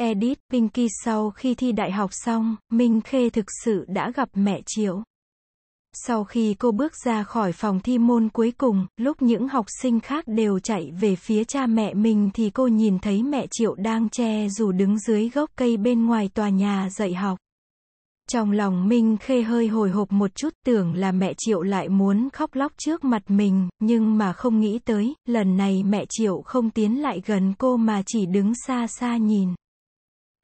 Edit, Pinky sau khi thi đại học xong, Minh Khê thực sự đã gặp mẹ Triệu. Sau khi cô bước ra khỏi phòng thi môn cuối cùng, lúc những học sinh khác đều chạy về phía cha mẹ mình thì cô nhìn thấy mẹ Triệu đang che dù đứng dưới gốc cây bên ngoài tòa nhà dạy học. Trong lòng Minh Khê hơi hồi hộp một chút tưởng là mẹ Triệu lại muốn khóc lóc trước mặt mình, nhưng mà không nghĩ tới, lần này mẹ Triệu không tiến lại gần cô mà chỉ đứng xa xa nhìn.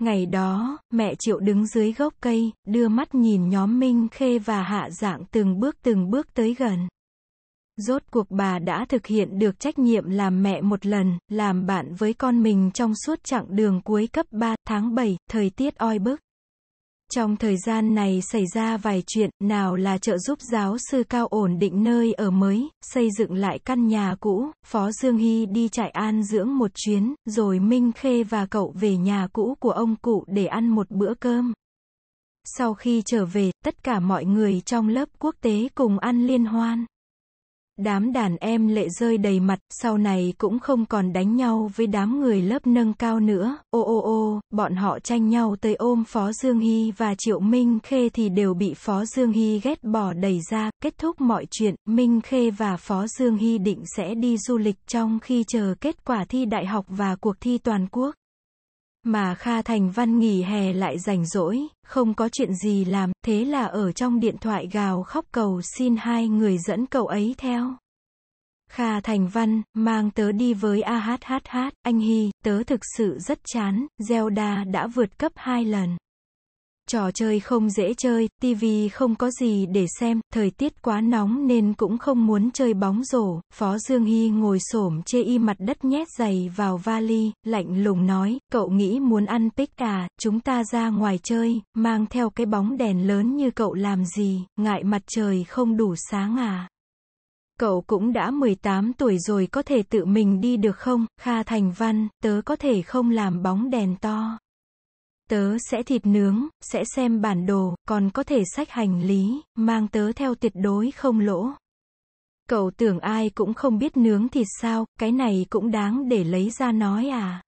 Ngày đó, mẹ Triệu đứng dưới gốc cây, đưa mắt nhìn nhóm Minh Khê và Hạ Dạng từng bước từng bước tới gần. Rốt cuộc bà đã thực hiện được trách nhiệm làm mẹ một lần, làm bạn với con mình trong suốt chặng đường cuối cấp 3 tháng 7, thời tiết oi bức. Trong thời gian này xảy ra vài chuyện, nào là trợ giúp giáo sư cao ổn định nơi ở mới, xây dựng lại căn nhà cũ, Phó Dương Hy đi trại an dưỡng một chuyến, rồi Minh Khê và cậu về nhà cũ của ông cụ để ăn một bữa cơm. Sau khi trở về, tất cả mọi người trong lớp quốc tế cùng ăn liên hoan. Đám đàn em lệ rơi đầy mặt, sau này cũng không còn đánh nhau với đám người lớp nâng cao nữa, ô ô ô, bọn họ tranh nhau tới ôm Phó Dương Hy và Triệu Minh Khê thì đều bị Phó Dương Hy ghét bỏ đẩy ra, kết thúc mọi chuyện, Minh Khê và Phó Dương Hy định sẽ đi du lịch trong khi chờ kết quả thi đại học và cuộc thi toàn quốc. Mà Kha Thành Văn nghỉ hè lại rảnh rỗi, không có chuyện gì làm, thế là ở trong điện thoại gào khóc cầu xin hai người dẫn cậu ấy theo. Kha Thành Văn, mang tớ đi với AHHH, anh Hy, tớ thực sự rất chán, Zelda đã vượt cấp hai lần. Trò chơi không dễ chơi, tivi không có gì để xem, thời tiết quá nóng nên cũng không muốn chơi bóng rổ. Phó Dương Hy ngồi xổm chê y mặt đất nhét giày vào vali, lạnh lùng nói, cậu nghĩ muốn ăn pick à, chúng ta ra ngoài chơi, mang theo cái bóng đèn lớn như cậu làm gì, ngại mặt trời không đủ sáng à. Cậu cũng đã 18 tuổi rồi có thể tự mình đi được không, Kha Thành Văn, tớ có thể không làm bóng đèn to. Tớ sẽ thịt nướng, sẽ xem bản đồ, còn có thể sách hành lý, mang tớ theo tuyệt đối không lỗ. Cậu tưởng ai cũng không biết nướng thịt sao, cái này cũng đáng để lấy ra nói à.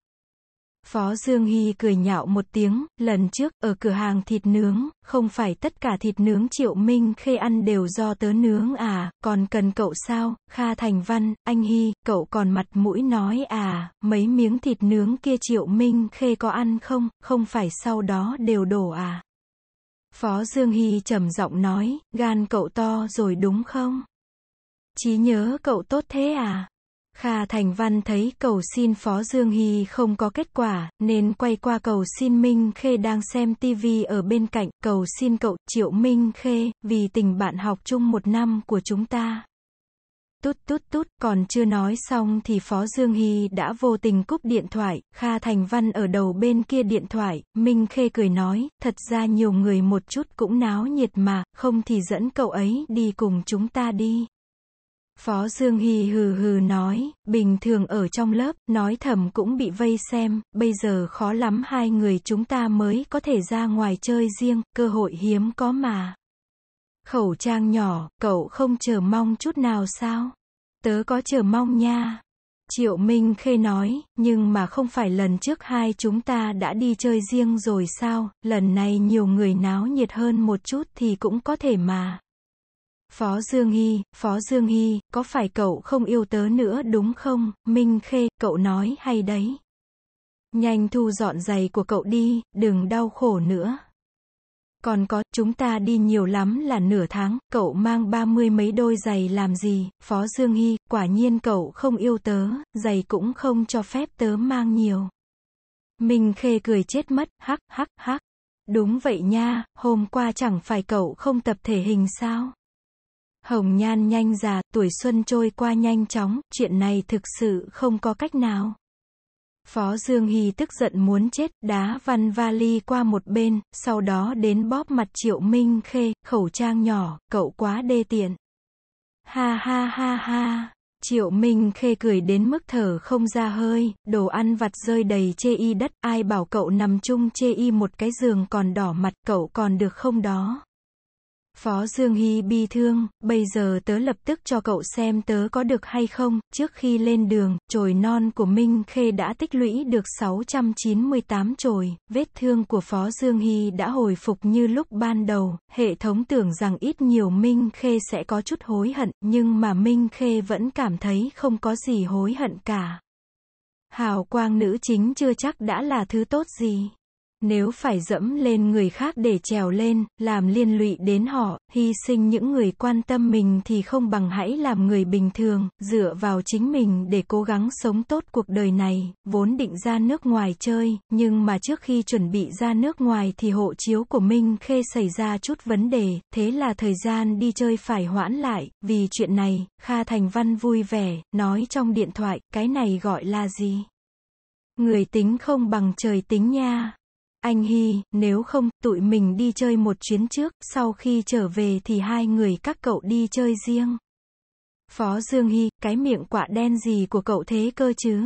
Phó Dương Hy cười nhạo một tiếng, lần trước, ở cửa hàng thịt nướng, không phải tất cả thịt nướng Triệu Minh Khê ăn đều do tớ nướng à, còn cần cậu sao, Kha Thành Văn, anh Hy, cậu còn mặt mũi nói à, mấy miếng thịt nướng kia Triệu Minh Khê có ăn không, không phải sau đó đều đổ à. Phó Dương Hy trầm giọng nói, gan cậu to rồi đúng không? Chí nhớ cậu tốt thế à? Kha Thành Văn thấy cầu xin Phó Dương Hy không có kết quả, nên quay qua cầu xin Minh Khê đang xem TV ở bên cạnh, cầu xin cậu, Triệu Minh Khê, vì tình bạn học chung một năm của chúng ta. Tút tút tút, còn chưa nói xong thì Phó Dương Hy đã vô tình cúp điện thoại, Kha Thành Văn ở đầu bên kia điện thoại, Minh Khê cười nói, thật ra nhiều người một chút cũng náo nhiệt mà, không thì dẫn cậu ấy đi cùng chúng ta đi. Phó Dương Hy hừ hừ nói, bình thường ở trong lớp, nói thầm cũng bị vây xem, bây giờ khó lắm hai người chúng ta mới có thể ra ngoài chơi riêng, cơ hội hiếm có mà. Khẩu trang nhỏ, cậu không chờ mong chút nào sao? Tớ có chờ mong nha. Triệu Minh Khê nói, nhưng mà không phải lần trước hai chúng ta đã đi chơi riêng rồi sao, lần này nhiều người náo nhiệt hơn một chút thì cũng có thể mà. Phó Dương Hy, Phó Dương Hy, có phải cậu không yêu tớ nữa đúng không? Minh Khê, cậu nói hay đấy. Nhanh thu dọn giày của cậu đi, đừng đau khổ nữa. Còn có, chúng ta đi nhiều lắm là nửa tháng, cậu mang ba mươi mấy đôi giày làm gì? Phó Dương Hy, quả nhiên cậu không yêu tớ, giày cũng không cho phép tớ mang nhiều. Minh Khê cười chết mất, hắc hắc hắc. Đúng vậy nha, hôm qua chẳng phải cậu không tập thể hình sao? Hồng Nhan nhanh già, tuổi xuân trôi qua nhanh chóng, chuyện này thực sự không có cách nào. Phó Dương Hy tức giận muốn chết, đá văn vali qua một bên, sau đó đến bóp mặt Triệu Minh Khê, khẩu trang nhỏ, cậu quá đê tiện. Ha ha ha ha. Triệu Minh Khê cười đến mức thở không ra hơi, đồ ăn vặt rơi đầy chê y đất, ai bảo cậu nằm chung chê y một cái giường còn đỏ mặt, cậu còn được không đó. Phó Dương Hy bi thương, bây giờ tớ lập tức cho cậu xem tớ có được hay không, trước khi lên đường, chồi non của Minh Khê đã tích lũy được 698 chồi, vết thương của Phó Dương Hy đã hồi phục như lúc ban đầu, hệ thống tưởng rằng ít nhiều Minh Khê sẽ có chút hối hận, nhưng mà Minh Khê vẫn cảm thấy không có gì hối hận cả. Hào quang nữ chính chưa chắc đã là thứ tốt gì. Nếu phải dẫm lên người khác để trèo lên, làm liên lụy đến họ, hy sinh những người quan tâm mình thì không bằng hãy làm người bình thường, dựa vào chính mình để cố gắng sống tốt cuộc đời này, vốn định ra nước ngoài chơi, nhưng mà trước khi chuẩn bị ra nước ngoài thì hộ chiếu của Minh Khê xảy ra chút vấn đề, thế là thời gian đi chơi phải hoãn lại, vì chuyện này, Kha Thành Văn vui vẻ, nói trong điện thoại, cái này gọi là gì? Người tính không bằng trời tính nha. Anh Hy, nếu không, tụi mình đi chơi một chuyến trước, sau khi trở về thì hai người các cậu đi chơi riêng. Phó Dương Hy, cái miệng quạ đen gì của cậu thế cơ chứ?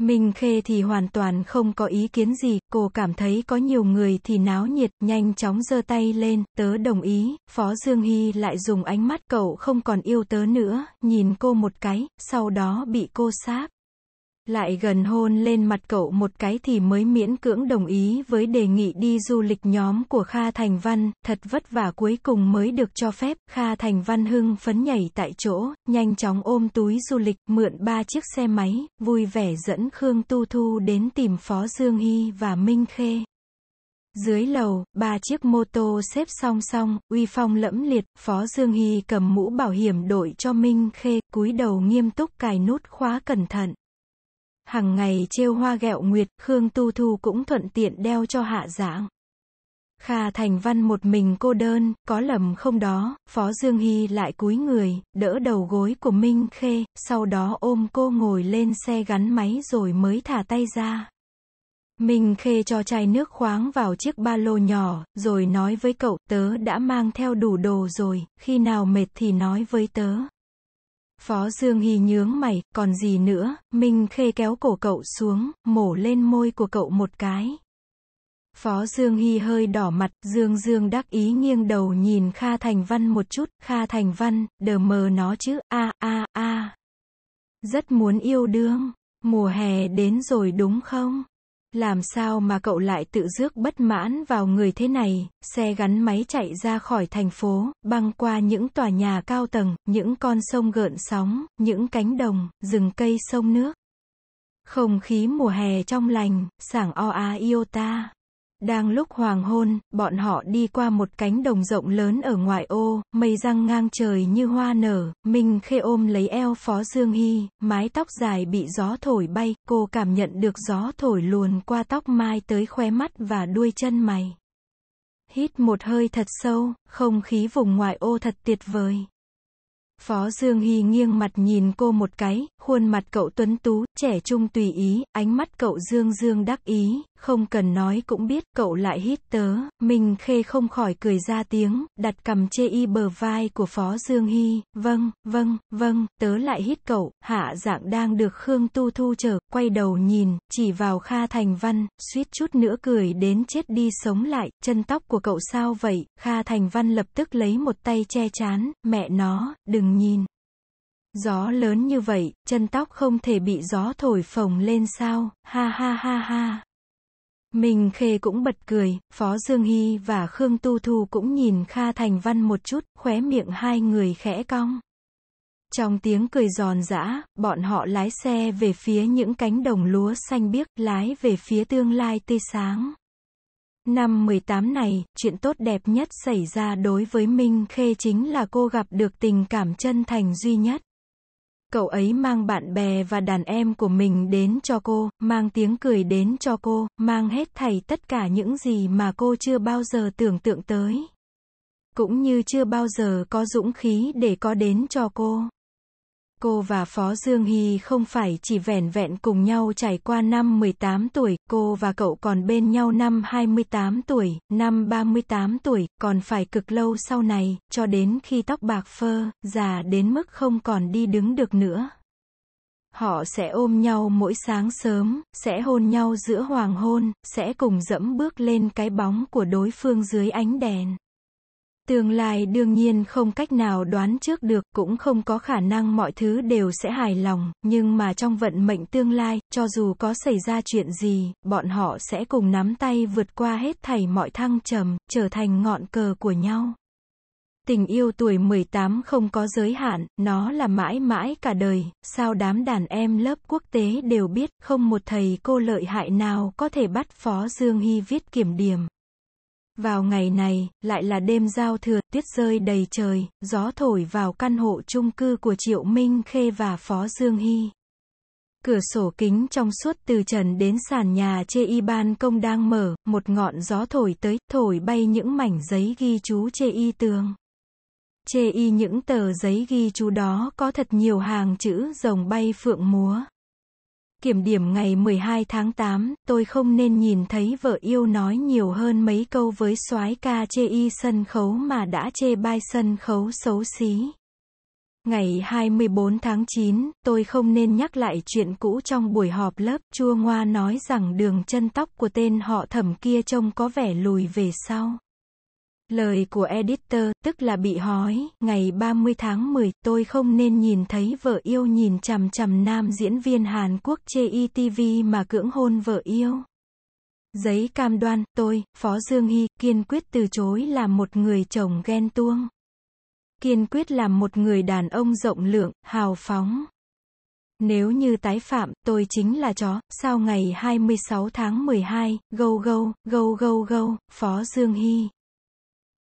Minh Khê thì hoàn toàn không có ý kiến gì, cô cảm thấy có nhiều người thì náo nhiệt, nhanh chóng giơ tay lên, tớ đồng ý, Phó Dương Hy lại dùng ánh mắt cậu không còn yêu tớ nữa, nhìn cô một cái, sau đó bị cô sáp lại gần hôn lên mặt cậu một cái thì mới miễn cưỡng đồng ý với đề nghị đi du lịch nhóm của Kha Thành Văn, thật vất vả cuối cùng mới được cho phép, Kha Thành Văn hưng phấn nhảy tại chỗ, nhanh chóng ôm túi du lịch, mượn ba chiếc xe máy, vui vẻ dẫn Khương Tu Thu đến tìm Phó Dương Hy và Minh Khê. Dưới lầu, ba chiếc mô tô xếp song song, uy phong lẫm liệt, Phó Dương Hy cầm mũ bảo hiểm đội cho Minh Khê, cúi đầu nghiêm túc cài nút khóa cẩn thận hàng ngày trêu hoa gẹo nguyệt, Khương Tu Thu cũng thuận tiện đeo cho hạ dạng. Kha Thành Văn một mình cô đơn, có lầm không đó, Phó Dương Hy lại cúi người, đỡ đầu gối của Minh Khê, sau đó ôm cô ngồi lên xe gắn máy rồi mới thả tay ra. Minh Khê cho chai nước khoáng vào chiếc ba lô nhỏ, rồi nói với cậu, tớ đã mang theo đủ đồ rồi, khi nào mệt thì nói với tớ. Phó Dương Hy nhướng mày, còn gì nữa, Minh Khê kéo cổ cậu xuống, mổ lên môi của cậu một cái. Phó Dương Hy hơi đỏ mặt, Dương Dương đắc ý nghiêng đầu nhìn Kha Thành Văn một chút, Kha Thành Văn, đờ mờ nó chứ, a a a. Rất muốn yêu đương, mùa hè đến rồi đúng không? Làm sao mà cậu lại tự rước bất mãn vào người thế này, xe gắn máy chạy ra khỏi thành phố, băng qua những tòa nhà cao tầng, những con sông gợn sóng, những cánh đồng, rừng cây sông nước. Không khí mùa hè trong lành, sảng o a iota. Đang lúc hoàng hôn, bọn họ đi qua một cánh đồng rộng lớn ở ngoại ô, mây răng ngang trời như hoa nở, Minh Khê ôm lấy eo Phó Dương Hy, mái tóc dài bị gió thổi bay, cô cảm nhận được gió thổi luồn qua tóc mai tới khóe mắt và đuôi chân mày. Hít một hơi thật sâu, không khí vùng ngoại ô thật tuyệt vời. Phó Dương Hy nghiêng mặt nhìn cô một cái, khuôn mặt cậu tuấn tú, trẻ trung tùy ý, ánh mắt cậu dương dương đắc ý, không cần nói cũng biết, cậu lại hít tớ, Minh Khê không khỏi cười ra tiếng, đặt cầm chê y bờ vai của Phó Dương Hy, vâng, vâng, vâng, tớ lại hít cậu, hạ dạng đang được Khương Tu Thu chở, quay đầu nhìn, chỉ vào Kha Thành Văn, suýt chút nữa cười đến chết đi sống lại, chân tóc của cậu sao vậy, Kha Thành Văn lập tức lấy một tay che chán, mẹ nó, đừng nhìn. Gió lớn như vậy, chân tóc không thể bị gió thổi phồng lên sao, ha ha ha ha. Minh Khê cũng bật cười, Phó Dương Hy và Khương Tu Thu cũng nhìn Kha Thành Văn một chút, khóe miệng hai người khẽ cong. Trong tiếng cười giòn giã, bọn họ lái xe về phía những cánh đồng lúa xanh biếc, lái về phía tương lai tươi sáng. Năm 18 này, chuyện tốt đẹp nhất xảy ra đối với Minh Khê chính là cô gặp được tình cảm chân thành duy nhất. Cậu ấy mang bạn bè và đàn em của mình đến cho cô, mang tiếng cười đến cho cô, mang hết thảy tất cả những gì mà cô chưa bao giờ tưởng tượng tới. Cũng như chưa bao giờ có dũng khí để có đến cho cô. Cô và Phó Dương Hy không phải chỉ vẻn vẹn cùng nhau trải qua năm 18 tuổi, cô và cậu còn bên nhau năm 28 tuổi, năm 38 tuổi, còn phải cực lâu sau này, cho đến khi tóc bạc phơ, già đến mức không còn đi đứng được nữa. Họ sẽ ôm nhau mỗi sáng sớm, sẽ hôn nhau giữa hoàng hôn, sẽ cùng dẫm bước lên cái bóng của đối phương dưới ánh đèn. Tương lai đương nhiên không cách nào đoán trước được, cũng không có khả năng mọi thứ đều sẽ hài lòng, nhưng mà trong vận mệnh tương lai, cho dù có xảy ra chuyện gì, bọn họ sẽ cùng nắm tay vượt qua hết thảy mọi thăng trầm, trở thành ngọn cờ của nhau. Tình yêu tuổi 18 không có giới hạn, nó là mãi mãi cả đời, sao đám đàn em lớp quốc tế đều biết, không một thầy cô lợi hại nào có thể bắt Phó Dương Hy viết kiểm điểm. Vào ngày này, lại là đêm giao thừa, tuyết rơi đầy trời, gió thổi vào căn hộ chung cư của Triệu Minh Khê và Phó Dương Hy. Cửa sổ kính trong suốt từ trần đến sàn nhà chê y ban công đang mở, một ngọn gió thổi tới, thổi bay những mảnh giấy ghi chú chê y tường. Chê y những tờ giấy ghi chú đó có thật nhiều hàng chữ rồng bay phượng múa. Kiểm điểm ngày 12 tháng 8, tôi không nên nhìn thấy vợ yêu nói nhiều hơn mấy câu với soái ca chê y sân khấu mà đã chê bai sân khấu xấu xí. Ngày 24 tháng 9, tôi không nên nhắc lại chuyện cũ trong buổi họp lớp, chua ngoa nói rằng đường chân tóc của tên họ thẩm kia trông có vẻ lùi về sau. Lời của editor, tức là bị hói, ngày 30 tháng 10, tôi không nên nhìn thấy vợ yêu nhìn chằm chằm nam diễn viên Hàn Quốc JETV mà cưỡng hôn vợ yêu. Giấy cam đoan, tôi, Phó Dương Hy, kiên quyết từ chối làm một người chồng ghen tuông. Kiên quyết làm một người đàn ông rộng lượng, hào phóng. Nếu như tái phạm, tôi chính là chó, sau ngày 26 tháng 12, gâu gâu, gâu gâu gâu, Phó Dương Hy.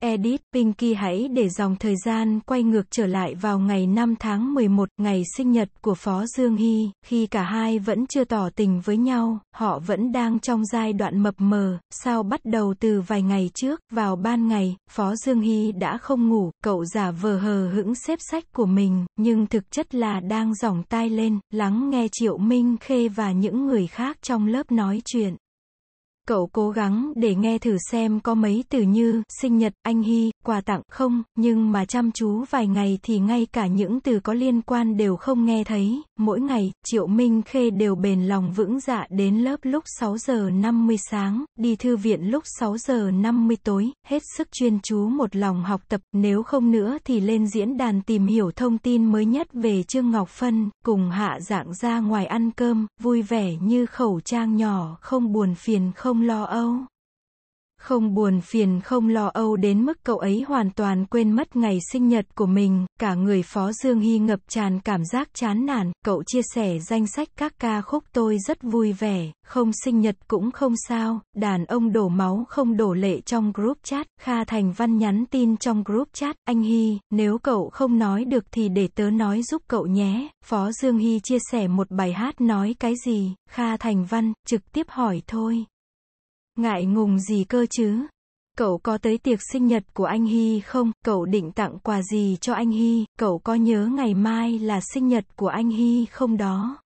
Edit, Pinky hãy để dòng thời gian quay ngược trở lại vào ngày 5 tháng 11, ngày sinh nhật của Phó Dương Hy, khi cả hai vẫn chưa tỏ tình với nhau, họ vẫn đang trong giai đoạn mập mờ, sao bắt đầu từ vài ngày trước, vào ban ngày, Phó Dương Hy đã không ngủ, cậu giả vờ hờ hững xếp sách của mình, nhưng thực chất là đang giỏng tai lên, lắng nghe Triệu Minh Khê và những người khác trong lớp nói chuyện. Cậu cố gắng để nghe thử xem có mấy từ như, sinh nhật, anh Hy, quà tặng, không, nhưng mà chăm chú vài ngày thì ngay cả những từ có liên quan đều không nghe thấy. Mỗi ngày, Triệu Minh Khê đều bền lòng vững dạ đến lớp lúc 6 giờ 50 sáng, đi thư viện lúc 6 giờ 50 tối, hết sức chuyên chú một lòng học tập, nếu không nữa thì lên diễn đàn tìm hiểu thông tin mới nhất về Trương Ngọc Phân, cùng hạ dạng ra ngoài ăn cơm, vui vẻ như khẩu trang nhỏ, không buồn phiền không không lo âu. Không buồn phiền không lo âu đến mức cậu ấy hoàn toàn quên mất ngày sinh nhật của mình, cả người Phó Dương Hy ngập tràn cảm giác chán nản, cậu chia sẻ danh sách các ca khúc tôi rất vui vẻ, không sinh nhật cũng không sao, đàn ông đổ máu không đổ lệ trong group chat, Kha Thành Văn nhắn tin trong group chat, anh Hy, nếu cậu không nói được thì để tớ nói giúp cậu nhé, Phó Dương Hy chia sẻ một bài hát nói cái gì, Kha Thành Văn, trực tiếp hỏi thôi. Ngại ngùng gì cơ chứ? Cậu có tới tiệc sinh nhật của anh Hy không? Cậu định tặng quà gì cho anh Hy? Cậu có nhớ ngày mai là sinh nhật của anh Hy không đó?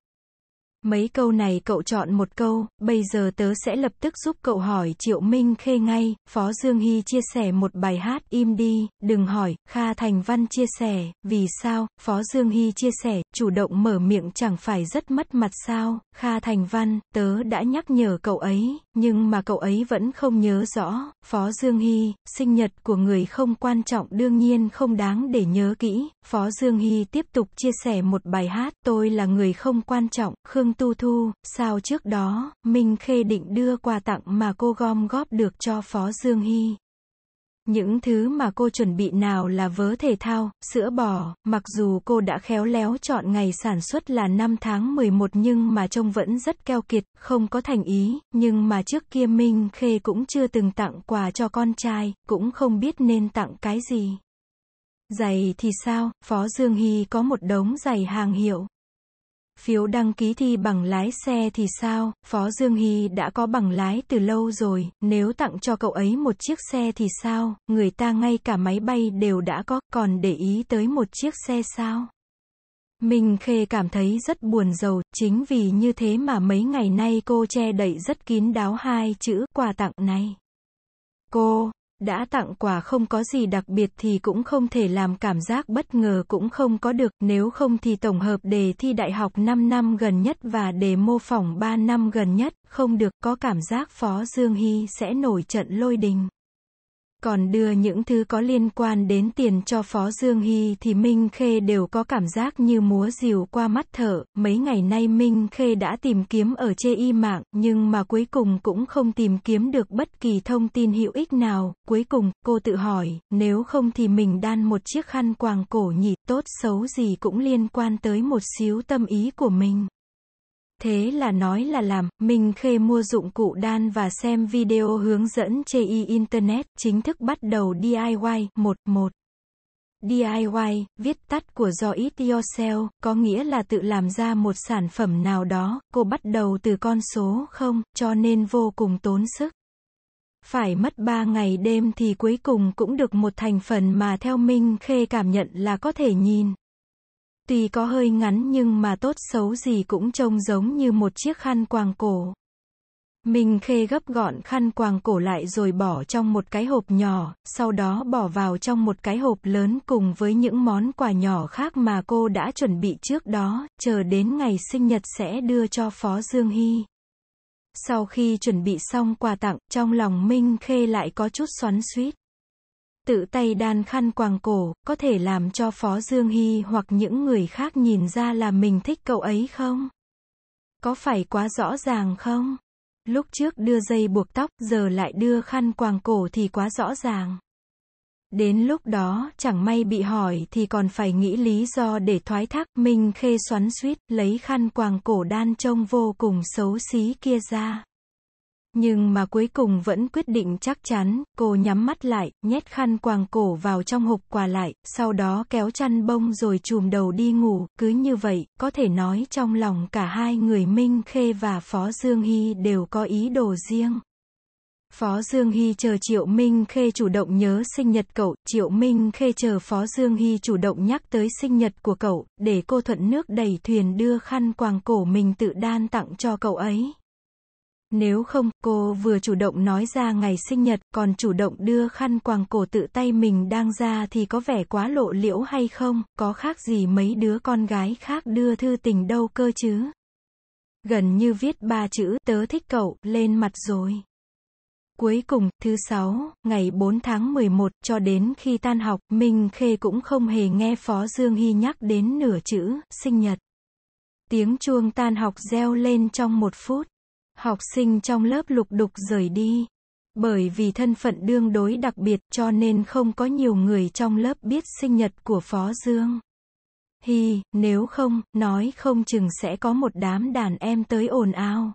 Mấy câu này cậu chọn một câu, bây giờ tớ sẽ lập tức giúp cậu hỏi Triệu Minh Khê ngay, Phó Dương Hy chia sẻ một bài hát, im đi, đừng hỏi, Kha Thành Văn chia sẻ, vì sao, Phó Dương Hy chia sẻ, chủ động mở miệng chẳng phải rất mất mặt sao, Kha Thành Văn, tớ đã nhắc nhở cậu ấy, nhưng mà cậu ấy vẫn không nhớ rõ, Phó Dương Hy, sinh nhật của người không quan trọng đương nhiên không đáng để nhớ kỹ, Phó Dương Hy tiếp tục chia sẻ một bài hát, tôi là người không quan trọng, Khương Tu Thu, sao trước đó, Minh Khê định đưa quà tặng mà cô gom góp được cho Phó Dương Hy. Những thứ mà cô chuẩn bị nào là vớ thể thao, sữa bò, mặc dù cô đã khéo léo chọn ngày sản xuất là 5 tháng 11 nhưng mà trông vẫn rất keo kiệt, không có thành ý, nhưng mà trước kia Minh Khê cũng chưa từng tặng quà cho con trai, cũng không biết nên tặng cái gì. Giày thì sao, Phó Dương Hy có một đống giày hàng hiệu. Phiếu đăng ký thi bằng lái xe thì sao, Phó Dương Hy đã có bằng lái từ lâu rồi, nếu tặng cho cậu ấy một chiếc xe thì sao, người ta ngay cả máy bay đều đã có, còn để ý tới một chiếc xe sao? Minh Khê cảm thấy rất buồn rầu, chính vì như thế mà mấy ngày nay cô che đậy rất kín đáo hai chữ quà tặng này. Cô đã tặng quà không có gì đặc biệt thì cũng không thể làm cảm giác bất ngờ cũng không có được, nếu không thì tổng hợp đề thi đại học 5 năm gần nhất và đề mô phỏng 3 năm gần nhất, không được, có cảm giác Phó Dương Hy sẽ nổi trận lôi đình. Còn đưa những thứ có liên quan đến tiền cho Phó Dương Hy thì Minh Khê đều có cảm giác như múa rìu qua mắt thở, mấy ngày nay Minh Khê đã tìm kiếm ở chê y mạng, nhưng mà cuối cùng cũng không tìm kiếm được bất kỳ thông tin hữu ích nào, cuối cùng, cô tự hỏi, nếu không thì mình đan một chiếc khăn quàng cổ nhỉ, tốt xấu gì cũng liên quan tới một xíu tâm ý của mình. Thế là nói là làm, Minh Khê mua dụng cụ đan và xem video hướng dẫn chê y Internet, chính thức bắt đầu DIY, 11. DIY, viết tắt của do it yourself, có nghĩa là tự làm ra một sản phẩm nào đó, cô bắt đầu từ con số không, cho nên vô cùng tốn sức. Phải mất 3 ngày đêm thì cuối cùng cũng được một thành phần mà theo Minh Khê cảm nhận là có thể nhìn. Tuy có hơi ngắn nhưng mà tốt xấu gì cũng trông giống như một chiếc khăn quàng cổ. Minh Khê gấp gọn khăn quàng cổ lại rồi bỏ trong một cái hộp nhỏ, sau đó bỏ vào trong một cái hộp lớn cùng với những món quà nhỏ khác mà cô đã chuẩn bị trước đó, chờ đến ngày sinh nhật sẽ đưa cho Phó Dương Hy. Sau khi chuẩn bị xong quà tặng, trong lòng Minh Khê lại có chút xoắn xuýt tự tay đan khăn quàng cổ, có thể làm cho Phó Dương Hy hoặc những người khác nhìn ra là mình thích cậu ấy không? Có phải quá rõ ràng không? Lúc trước đưa dây buộc tóc, giờ lại đưa khăn quàng cổ thì quá rõ ràng. Đến lúc đó, chẳng may bị hỏi thì còn phải nghĩ lý do để thoái thác, Minh Khê xoắn suýt, lấy khăn quàng cổ đan trông vô cùng xấu xí kia ra. Nhưng mà cuối cùng vẫn quyết định chắc chắn, cô nhắm mắt lại, nhét khăn quàng cổ vào trong hộp quà lại, sau đó kéo chăn bông rồi chùm đầu đi ngủ, cứ như vậy, có thể nói trong lòng cả hai người Minh Khê và Phó Dương Hy đều có ý đồ riêng. Phó Dương Hy chờ Triệu Minh Khê chủ động nhớ sinh nhật cậu, Triệu Minh Khê chờ Phó Dương Hy chủ động nhắc tới sinh nhật của cậu, để cô thuận nước đầy thuyền đưa khăn quàng cổ mình tự đan tặng cho cậu ấy. Nếu không, cô vừa chủ động nói ra ngày sinh nhật, còn chủ động đưa khăn quàng cổ tự tay mình đang ra thì có vẻ quá lộ liễu hay không, có khác gì mấy đứa con gái khác đưa thư tình đâu cơ chứ. Gần như viết ba chữ, tớ thích cậu, lên mặt rồi. Cuối cùng, thứ sáu, ngày 4 tháng 11, cho đến khi tan học, Minh Khê cũng không hề nghe Phó Dương Hy nhắc đến nửa chữ, sinh nhật. Tiếng chuông tan học reo lên trong một phút. Học sinh trong lớp lục đục rời đi. Bởi vì thân phận đương đối đặc biệt cho nên không có nhiều người trong lớp biết sinh nhật của Phó Dương. Hi, nếu không, nói không chừng sẽ có một đám đàn em tới ồn ào.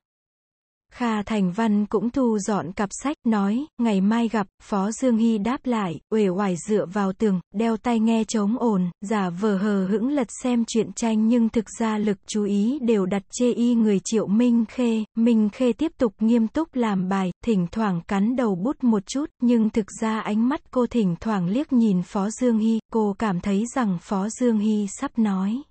Kha Thành Văn cũng thu dọn cặp sách, nói, ngày mai gặp, Phó Dương Hy đáp lại, uể oải dựa vào tường, đeo tai nghe chống ồn, giả vờ hờ hững lật xem chuyện tranh nhưng thực ra lực chú ý đều đặt chê y người triệu Minh Khê, Minh Khê tiếp tục nghiêm túc làm bài, thỉnh thoảng cắn đầu bút một chút, nhưng thực ra ánh mắt cô thỉnh thoảng liếc nhìn Phó Dương Hy, cô cảm thấy rằng Phó Dương Hy sắp nói.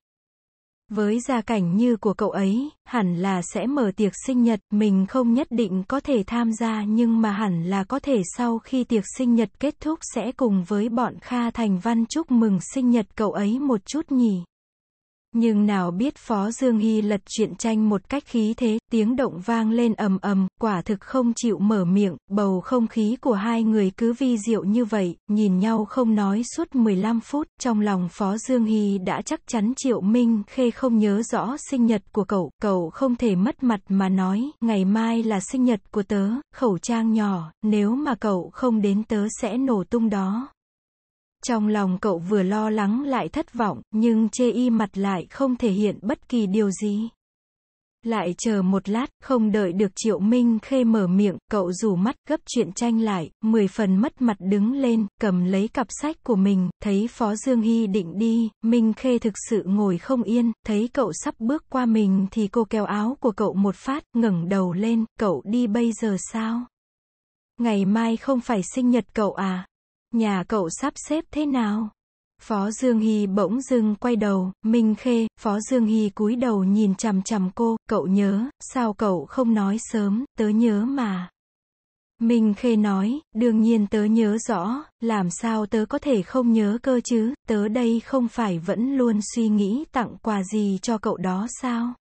Với gia cảnh như của cậu ấy, hẳn là sẽ mở tiệc sinh nhật, mình không nhất định có thể tham gia nhưng mà hẳn là có thể sau khi tiệc sinh nhật kết thúc sẽ cùng với bọn Kha Thành Văn chúc mừng sinh nhật cậu ấy một chút nhỉ. Nhưng nào biết Phó Dương Hy lật chuyện tranh một cách khí thế, tiếng động vang lên ầm ầm, quả thực không chịu mở miệng, bầu không khí của hai người cứ vi diệu như vậy, nhìn nhau không nói suốt 15 phút, trong lòng Phó Dương Hy đã chắc chắn Triệu Minh Khê không nhớ rõ sinh nhật của cậu, cậu không thể mất mặt mà nói, ngày mai là sinh nhật của tớ, khẩu trang nhỏ, nếu mà cậu không đến tớ sẽ nổ tung đó. Trong lòng cậu vừa lo lắng lại thất vọng, nhưng chê y mặt lại không thể hiện bất kỳ điều gì. Lại chờ một lát, không đợi được Triệu Minh Khê mở miệng, cậu rủ mắt gấp chuyện tranh lại, mười phần mất mặt đứng lên, cầm lấy cặp sách của mình, thấy Phó Dương Hy định đi, Minh Khê thực sự ngồi không yên, thấy cậu sắp bước qua mình thì cô kéo áo của cậu một phát, ngẩng đầu lên, cậu đi bây giờ sao? Ngày mai không phải sinh nhật cậu à? Nhà cậu sắp xếp thế nào? Phó Dương Hy bỗng dưng quay đầu, Minh Khê, Phó Dương Hy cúi đầu nhìn chằm chằm cô, cậu nhớ, sao cậu không nói sớm, tớ nhớ mà. Minh Khê nói, đương nhiên tớ nhớ rõ, làm sao tớ có thể không nhớ cơ chứ, tớ đây không phải vẫn luôn suy nghĩ tặng quà gì cho cậu đó sao?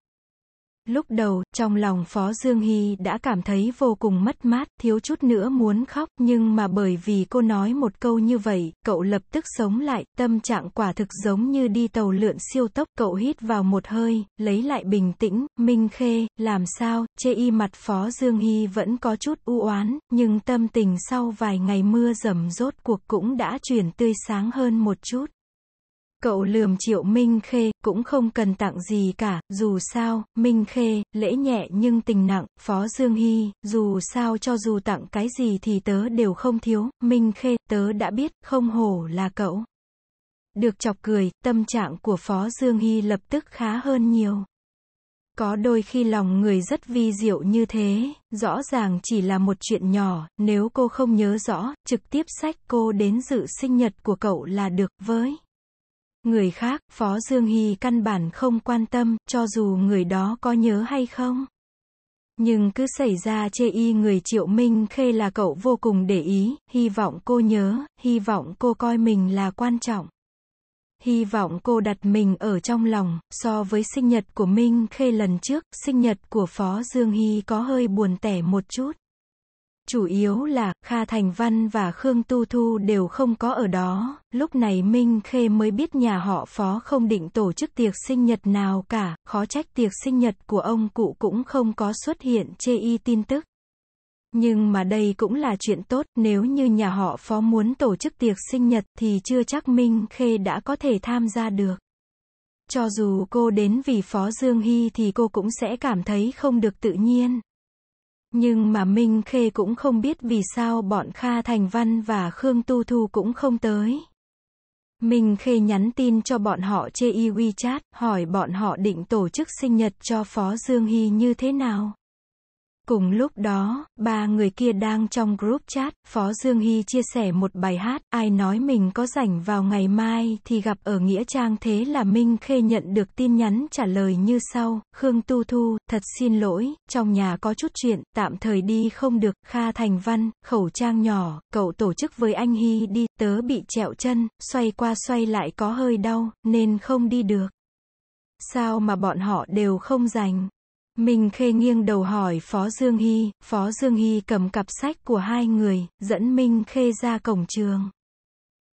Lúc đầu, trong lòng Phó Dương Hy đã cảm thấy vô cùng mất mát, thiếu chút nữa muốn khóc, nhưng mà bởi vì cô nói một câu như vậy, cậu lập tức sống lại, tâm trạng quả thực giống như đi tàu lượn siêu tốc, cậu hít vào một hơi, lấy lại bình tĩnh, Minh Khê, làm sao, chê y mặt Phó Dương Hy vẫn có chút u oán, nhưng tâm tình sau vài ngày mưa dầm rốt cuộc cũng đã chuyển tươi sáng hơn một chút. Cậu lườm Triệu Minh Khê, cũng không cần tặng gì cả, dù sao, Minh Khê, lễ nhẹ nhưng tình nặng, Phó Dương Hy, dù sao cho dù tặng cái gì thì tớ đều không thiếu, Minh Khê, tớ đã biết, không hổ là cậu. Được chọc cười, tâm trạng của Phó Dương Hy lập tức khá hơn nhiều. Có đôi khi lòng người rất vi diệu như thế, rõ ràng chỉ là một chuyện nhỏ, nếu cô không nhớ rõ, trực tiếp sách cô đến dự sinh nhật của cậu là được, với. Người khác, Phó Dương Hy căn bản không quan tâm, cho dù người đó có nhớ hay không. Nhưng cứ xảy ra chê y người Triệu Minh Khê là cậu vô cùng để ý, hy vọng cô nhớ, hy vọng cô coi mình là quan trọng. Hy vọng cô đặt mình ở trong lòng, so với sinh nhật của Minh Khê lần trước, sinh nhật của Phó Dương Hy có hơi buồn tẻ một chút. Chủ yếu là, Kha Thành Văn và Khương Tu Thu đều không có ở đó, lúc này Minh Khê mới biết nhà họ Phó không định tổ chức tiệc sinh nhật nào cả, khó trách tiệc sinh nhật của ông cụ cũng không có xuất hiện chê y tin tức. Nhưng mà đây cũng là chuyện tốt, nếu như nhà họ Phó muốn tổ chức tiệc sinh nhật thì chưa chắc Minh Khê đã có thể tham gia được. Cho dù cô đến vì Phó Dương Hy thì cô cũng sẽ cảm thấy không được tự nhiên. Nhưng mà Minh Khê cũng không biết vì sao bọn Kha Thành Văn và Khương Tu Thu cũng không tới. Minh Khê nhắn tin cho bọn họ chê y WeChat, hỏi bọn họ định tổ chức sinh nhật cho Phó Dương Hy như thế nào. Cùng lúc đó, ba người kia đang trong group chat, Phó Dương Hy chia sẻ một bài hát, ai nói mình có rảnh vào ngày mai thì gặp ở Nghĩa Trang thế là Minh Khê nhận được tin nhắn trả lời như sau, Khương Tu Thu, thật xin lỗi, trong nhà có chút chuyện, tạm thời đi không được, Kha Thành Văn, khẩu trang nhỏ, cậu tổ chức với anh Hy đi, tớ bị trẹo chân, xoay qua xoay lại có hơi đau, nên không đi được. Sao mà bọn họ đều không dành? Minh Khê nghiêng đầu hỏi Phó Dương Hy, Phó Dương Hy cầm cặp sách của hai người, dẫn Minh Khê ra cổng trường.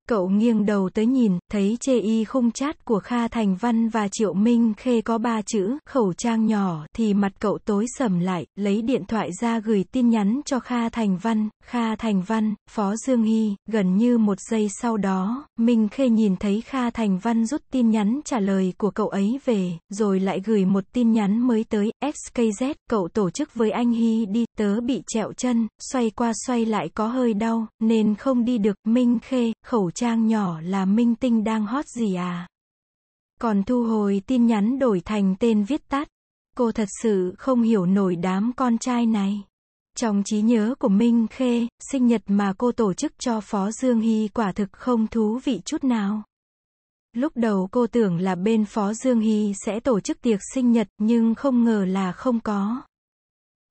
Cậu nghiêng đầu tới nhìn, thấy chê y khung chat của Kha Thành Văn và Triệu Minh Khê có ba chữ, khẩu trang nhỏ, thì mặt cậu tối sầm lại, lấy điện thoại ra gửi tin nhắn cho Kha Thành Văn, Kha Thành Văn, Phó Dương Hy, gần như một giây sau đó, Minh Khê nhìn thấy Kha Thành Văn rút tin nhắn trả lời của cậu ấy về, rồi lại gửi một tin nhắn mới tới, XKZ, cậu tổ chức với anh Hy đi, tớ bị trẹo chân, xoay qua xoay lại có hơi đau, nên không đi được, Minh Khê, khẩu trang nhỏ là minh tinh đang hot gì à? Còn thu hồi tin nhắn đổi thành tên viết tắt. Cô thật sự không hiểu nổi đám con trai này. Trong trí nhớ của Minh Khê, sinh nhật mà cô tổ chức cho Phó Dương Hy quả thực không thú vị chút nào. Lúc đầu cô tưởng là bên Phó Dương Hy sẽ tổ chức tiệc sinh nhật, nhưng không ngờ là không có.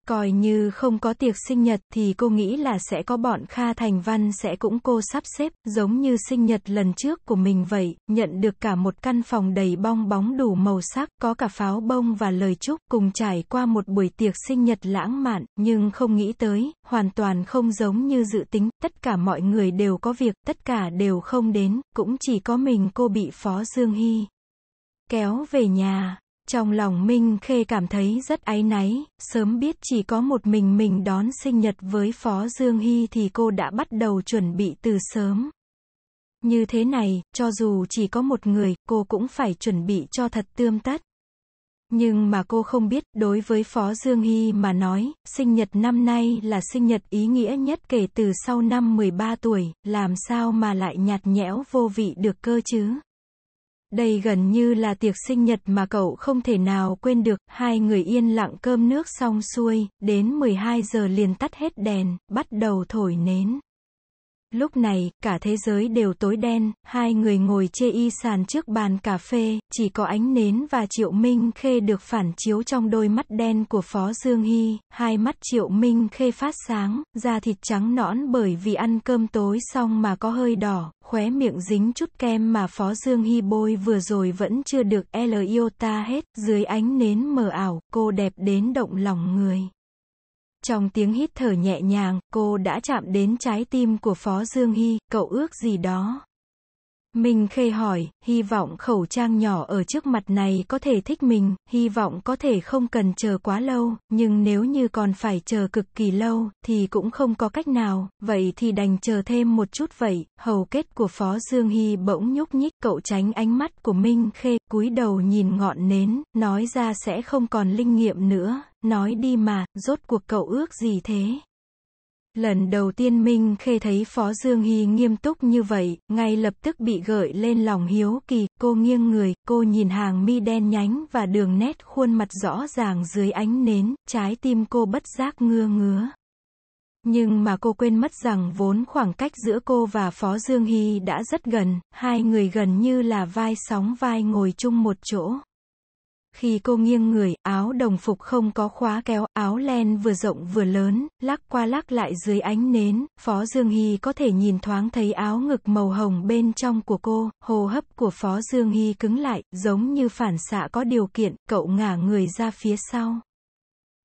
Coi như không có tiệc sinh nhật thì cô nghĩ là sẽ có bọn Kha Thành Văn sẽ cũng cô sắp xếp, giống như sinh nhật lần trước của mình vậy, nhận được cả một căn phòng đầy bong bóng đủ màu sắc, có cả pháo bông và lời chúc, cùng trải qua một buổi tiệc sinh nhật lãng mạn, nhưng không nghĩ tới, hoàn toàn không giống như dự tính, tất cả mọi người đều có việc, tất cả đều không đến, cũng chỉ có mình cô bị Phó Dương Hy kéo về nhà. Trong lòng Minh Khê cảm thấy rất áy náy, sớm biết chỉ có một mình mình đón sinh nhật với Phó Dương Hy thì cô đã bắt đầu chuẩn bị từ sớm. Như thế này, cho dù chỉ có một người, cô cũng phải chuẩn bị cho thật tươm tất. Nhưng mà cô không biết, đối với Phó Dương Hy mà nói, sinh nhật năm nay là sinh nhật ý nghĩa nhất kể từ sau năm 13 tuổi, làm sao mà lại nhạt nhẽo vô vị được cơ chứ? Đây gần như là tiệc sinh nhật mà cậu không thể nào quên được, hai người yên lặng cơm nước xong xuôi, đến 12 giờ liền tắt hết đèn, bắt đầu thổi nến. Lúc này, cả thế giới đều tối đen, hai người ngồi chê y sàn trước bàn cà phê, chỉ có ánh nến và Triệu Minh Khê được phản chiếu trong đôi mắt đen của Phó Dương Hy, hai mắt Triệu Minh Khê phát sáng, da thịt trắng nõn bởi vì ăn cơm tối xong mà có hơi đỏ, khóe miệng dính chút kem mà Phó Dương Hy bôi vừa rồi vẫn chưa được L iota hết, dưới ánh nến mờ ảo, cô đẹp đến động lòng người. Trong tiếng hít thở nhẹ nhàng, cô đã chạm đến trái tim của Phó Dương Hy, cậu ước gì đó. Minh Khê hỏi, hy vọng khẩu trang nhỏ ở trước mặt này có thể thích mình, hy vọng có thể không cần chờ quá lâu, nhưng nếu như còn phải chờ cực kỳ lâu, thì cũng không có cách nào, vậy thì đành chờ thêm một chút vậy. Hầu kết của Phó Dương Hy bỗng nhúc nhích, cậu tránh ánh mắt của Minh Khê, cúi đầu nhìn ngọn nến, nói ra sẽ không còn linh nghiệm nữa, nói đi mà, rốt cuộc cậu ước gì thế? Lần đầu tiên Minh Khê thấy Phó Dương Hy nghiêm túc như vậy, ngay lập tức bị gợi lên lòng hiếu kỳ, cô nghiêng người, cô nhìn hàng mi đen nhánh và đường nét khuôn mặt rõ ràng dưới ánh nến, trái tim cô bất giác ngưa ngứa. Nhưng mà cô quên mất rằng vốn khoảng cách giữa cô và Phó Dương Hy đã rất gần, hai người gần như là vai sóng vai ngồi chung một chỗ. Khi cô nghiêng người, áo đồng phục không có khóa kéo, áo len vừa rộng vừa lớn, lắc qua lắc lại dưới ánh nến, Phó Dương Hy có thể nhìn thoáng thấy áo ngực màu hồng bên trong của cô, hô hấp của Phó Dương Hy cứng lại, giống như phản xạ có điều kiện, cậu ngả người ra phía sau.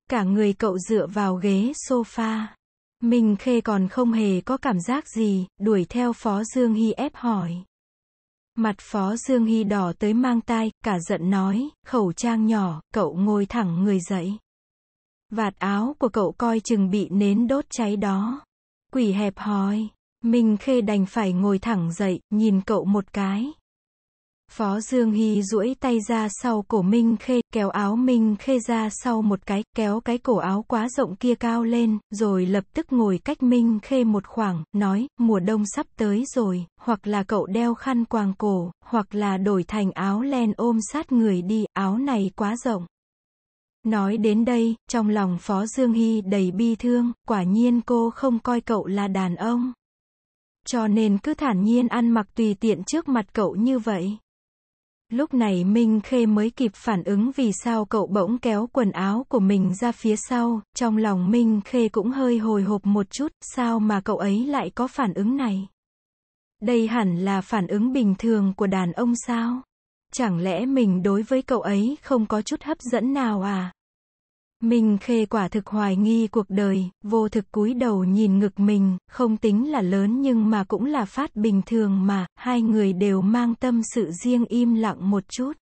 Cả người cậu dựa vào ghế sofa. Minh Khê còn không hề có cảm giác gì, đuổi theo Phó Dương Hy ép hỏi. Mặt Phó Dương Hy đỏ tới mang tai, cả giận nói, khẩu trang nhỏ, cậu ngồi thẳng người dậy. Vạt áo của cậu coi chừng bị nến đốt cháy đó. Quỷ hẹp hòi, Minh Khê đành phải ngồi thẳng dậy, nhìn cậu một cái. Phó Dương Hy duỗi tay ra sau cổ Minh Khê, kéo áo Minh Khê ra sau một cái, kéo cái cổ áo quá rộng kia cao lên, rồi lập tức ngồi cách Minh Khê một khoảng, nói, mùa đông sắp tới rồi, hoặc là cậu đeo khăn quàng cổ, hoặc là đổi thành áo len ôm sát người đi, áo này quá rộng. Nói đến đây, trong lòng Phó Dương Hy đầy bi thương, quả nhiên cô không coi cậu là đàn ông. Cho nên cứ thản nhiên ăn mặc tùy tiện trước mặt cậu như vậy. Lúc này Minh Khê mới kịp phản ứng vì sao cậu bỗng kéo quần áo của mình ra phía sau, trong lòng Minh Khê cũng hơi hồi hộp một chút, sao mà cậu ấy lại có phản ứng này? Đây hẳn là phản ứng bình thường của đàn ông sao? Chẳng lẽ mình đối với cậu ấy không có chút hấp dẫn nào à? Minh khê quả thực hoài nghi cuộc đời, vô thực cúi đầu nhìn ngực mình, không tính là lớn nhưng mà cũng là phát bình thường mà, hai người đều mang tâm sự riêng im lặng một chút.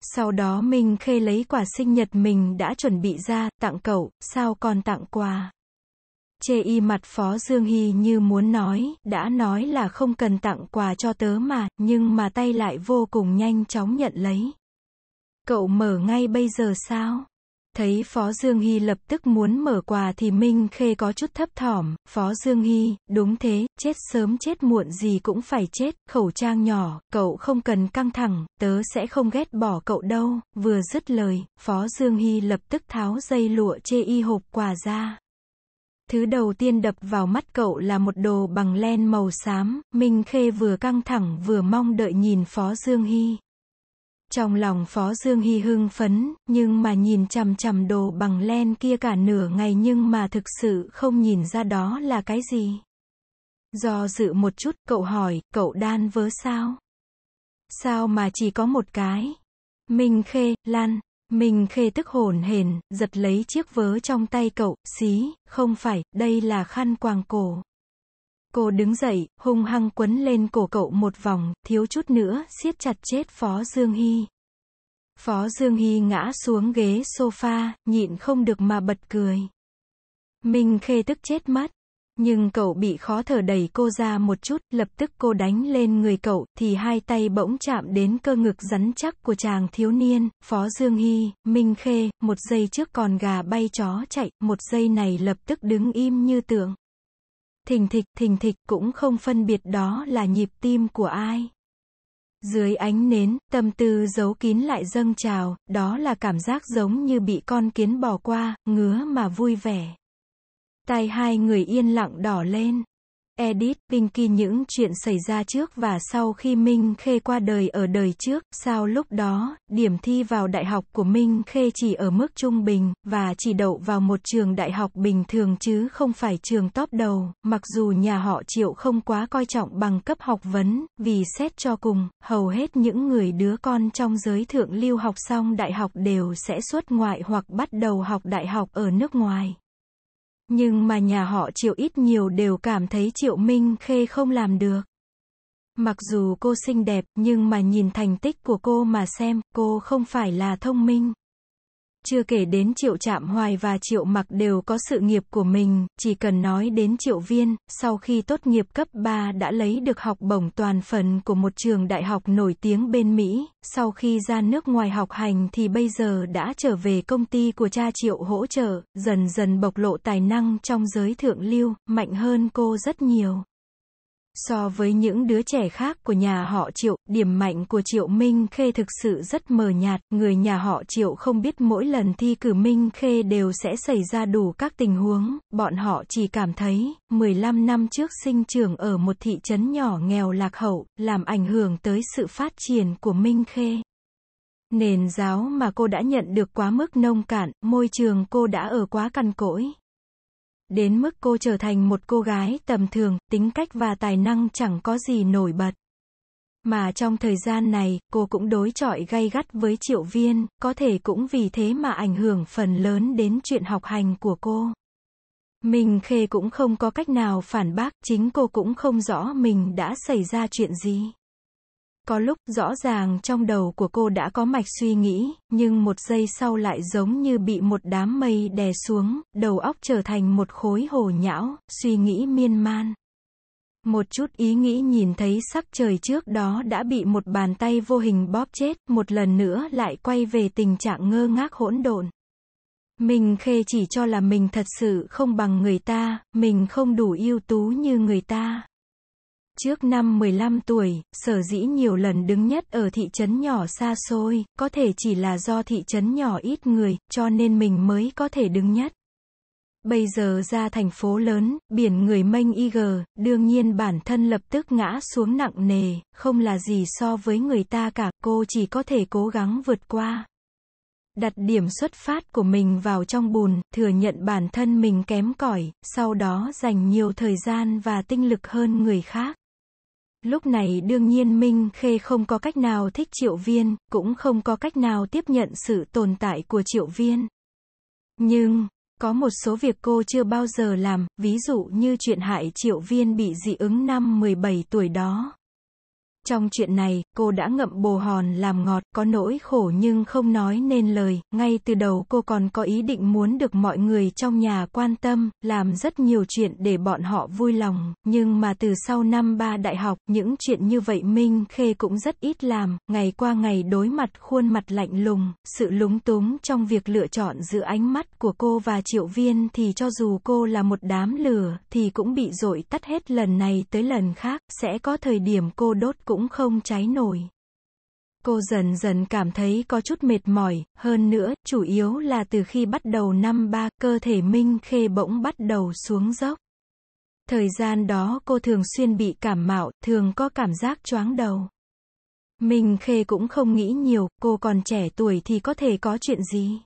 Sau đó Minh khê lấy quả sinh nhật mình đã chuẩn bị ra, tặng cậu, sao còn tặng quà. Chê y mặt Phó Dương Hy như muốn nói, đã nói là không cần tặng quà cho tớ mà, nhưng mà tay lại vô cùng nhanh chóng nhận lấy. Cậu mở ngay bây giờ sao? Thấy Phó Dương Hy lập tức muốn mở quà thì Minh Khê có chút thấp thỏm, Phó Dương Hy, đúng thế, chết sớm chết muộn gì cũng phải chết, khẩu trang nhỏ, cậu không cần căng thẳng, tớ sẽ không ghét bỏ cậu đâu, vừa dứt lời, Phó Dương Hy lập tức tháo dây lụa chê y hộp quà ra. Thứ đầu tiên đập vào mắt cậu là một đồ bằng len màu xám, Minh Khê vừa căng thẳng vừa mong đợi nhìn Phó Dương Hy. Trong lòng Phó Dương Hy hưng phấn, nhưng mà nhìn chằm chằm đồ bằng len kia cả nửa ngày nhưng mà thực sự không nhìn ra đó là cái gì. Do dự một chút, cậu hỏi, cậu đan vớ sao? Sao mà chỉ có một cái? Minh Khê, Lan, Minh Khê tức hồn hển, giật lấy chiếc vớ trong tay cậu, xí, không phải, đây là khăn quàng cổ. Cô đứng dậy, hung hăng quấn lên cổ cậu một vòng, thiếu chút nữa, siết chặt chết Phó Dương Hy. Phó Dương Hy ngã xuống ghế sofa, nhịn không được mà bật cười. Minh Khê tức chết mất. Nhưng cậu bị khó thở đẩy cô ra một chút, lập tức cô đánh lên người cậu, thì hai tay bỗng chạm đến cơ ngực rắn chắc của chàng thiếu niên, Phó Dương Hy, Minh Khê, một giây trước còn gà bay chó chạy, một giây này lập tức đứng im như tượng thình thịch, thình thịch cũng không phân biệt đó là nhịp tim của ai. Dưới ánh nến, tâm tư giấu kín lại dâng trào, đó là cảm giác giống như bị con kiến bỏ qua, ngứa mà vui vẻ. Tay hai người yên lặng đỏ lên. Edit, Pinky những chuyện xảy ra trước và sau khi Minh Khê qua đời ở đời trước, sao lúc đó, điểm thi vào đại học của Minh Khê chỉ ở mức trung bình, và chỉ đậu vào một trường đại học bình thường chứ không phải trường top đầu, mặc dù nhà họ Triệu không quá coi trọng bằng cấp học vấn, vì xét cho cùng, hầu hết những người đứa con trong giới thượng lưu học xong đại học đều sẽ xuất ngoại hoặc bắt đầu học đại học ở nước ngoài. Nhưng mà nhà họ Triệu ít nhiều đều cảm thấy Triệu Minh Khê không làm được. Mặc dù cô xinh đẹp, nhưng mà nhìn thành tích của cô mà xem, cô không phải là thông minh. Chưa kể đến Triệu Trạm Hoài và Triệu Mặc đều có sự nghiệp của mình, chỉ cần nói đến Triệu Viên, sau khi tốt nghiệp cấp 3 đã lấy được học bổng toàn phần của một trường đại học nổi tiếng bên Mỹ, sau khi ra nước ngoài học hành thì bây giờ đã trở về công ty của cha Triệu hỗ trợ, dần dần bộc lộ tài năng trong giới thượng lưu, mạnh hơn cô rất nhiều. So với những đứa trẻ khác của nhà họ Triệu, điểm mạnh của Triệu Minh Khê thực sự rất mờ nhạt, người nhà họ Triệu không biết mỗi lần thi cử Minh Khê đều sẽ xảy ra đủ các tình huống, bọn họ chỉ cảm thấy, 15 năm trước sinh trưởng ở một thị trấn nhỏ nghèo lạc hậu, làm ảnh hưởng tới sự phát triển của Minh Khê. Nền giáo mà cô đã nhận được quá mức nông cạn, môi trường cô đã ở quá cằn cỗi. Đến mức cô trở thành một cô gái tầm thường, tính cách và tài năng chẳng có gì nổi bật. Mà trong thời gian này, cô cũng đối chọi gay gắt với triệu viên, có thể cũng vì thế mà ảnh hưởng phần lớn đến chuyện học hành của cô. mình Khê cũng không có cách nào phản bác, chính cô cũng không rõ mình đã xảy ra chuyện gì. Có lúc, rõ ràng trong đầu của cô đã có mạch suy nghĩ, nhưng một giây sau lại giống như bị một đám mây đè xuống, đầu óc trở thành một khối hồ nhão, suy nghĩ miên man. Một chút ý nghĩ nhìn thấy sắc trời trước đó đã bị một bàn tay vô hình bóp chết, một lần nữa lại quay về tình trạng ngơ ngác hỗn độn. Mình khê chỉ cho là mình thật sự không bằng người ta, mình không đủ ưu tú như người ta. Trước năm 15 tuổi, sở dĩ nhiều lần đứng nhất ở thị trấn nhỏ xa xôi, có thể chỉ là do thị trấn nhỏ ít người, cho nên mình mới có thể đứng nhất. Bây giờ ra thành phố lớn, biển người mênh y gờ, đương nhiên bản thân lập tức ngã xuống nặng nề, không là gì so với người ta cả, cô chỉ có thể cố gắng vượt qua. Đặt điểm xuất phát của mình vào trong bùn, thừa nhận bản thân mình kém cỏi, sau đó dành nhiều thời gian và tinh lực hơn người khác. Lúc này đương nhiên Minh Khê không có cách nào thích Triệu Viên, cũng không có cách nào tiếp nhận sự tồn tại của Triệu Viên. Nhưng, có một số việc cô chưa bao giờ làm, ví dụ như chuyện hại Triệu Viên bị dị ứng năm 17 tuổi đó. Trong chuyện này, cô đã ngậm bồ hòn làm ngọt, có nỗi khổ nhưng không nói nên lời, ngay từ đầu cô còn có ý định muốn được mọi người trong nhà quan tâm, làm rất nhiều chuyện để bọn họ vui lòng, nhưng mà từ sau năm ba đại học, những chuyện như vậy Minh Khê cũng rất ít làm, ngày qua ngày đối mặt khuôn mặt lạnh lùng, sự lúng túng trong việc lựa chọn giữa ánh mắt của cô và triệu viên thì cho dù cô là một đám lửa, thì cũng bị dội tắt hết lần này tới lần khác, sẽ có thời điểm cô đốt cũng cũng không cháy nổi. Cô dần dần cảm thấy có chút mệt mỏi, hơn nữa, chủ yếu là từ khi bắt đầu năm ba, cơ thể Minh Khê bỗng bắt đầu xuống dốc. Thời gian đó cô thường xuyên bị cảm mạo, thường có cảm giác choáng đầu. Minh Khê cũng không nghĩ nhiều, cô còn trẻ tuổi thì có thể có chuyện gì.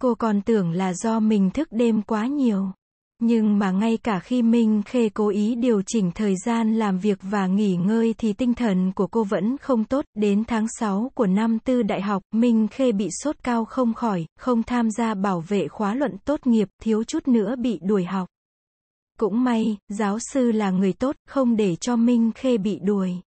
Cô còn tưởng là do mình thức đêm quá nhiều. Nhưng mà ngay cả khi Minh Khê cố ý điều chỉnh thời gian làm việc và nghỉ ngơi thì tinh thần của cô vẫn không tốt. Đến tháng 6 của năm tư đại học, Minh Khê bị sốt cao không khỏi, không tham gia bảo vệ khóa luận tốt nghiệp, thiếu chút nữa bị đuổi học. Cũng may, giáo sư là người tốt, không để cho Minh Khê bị đuổi.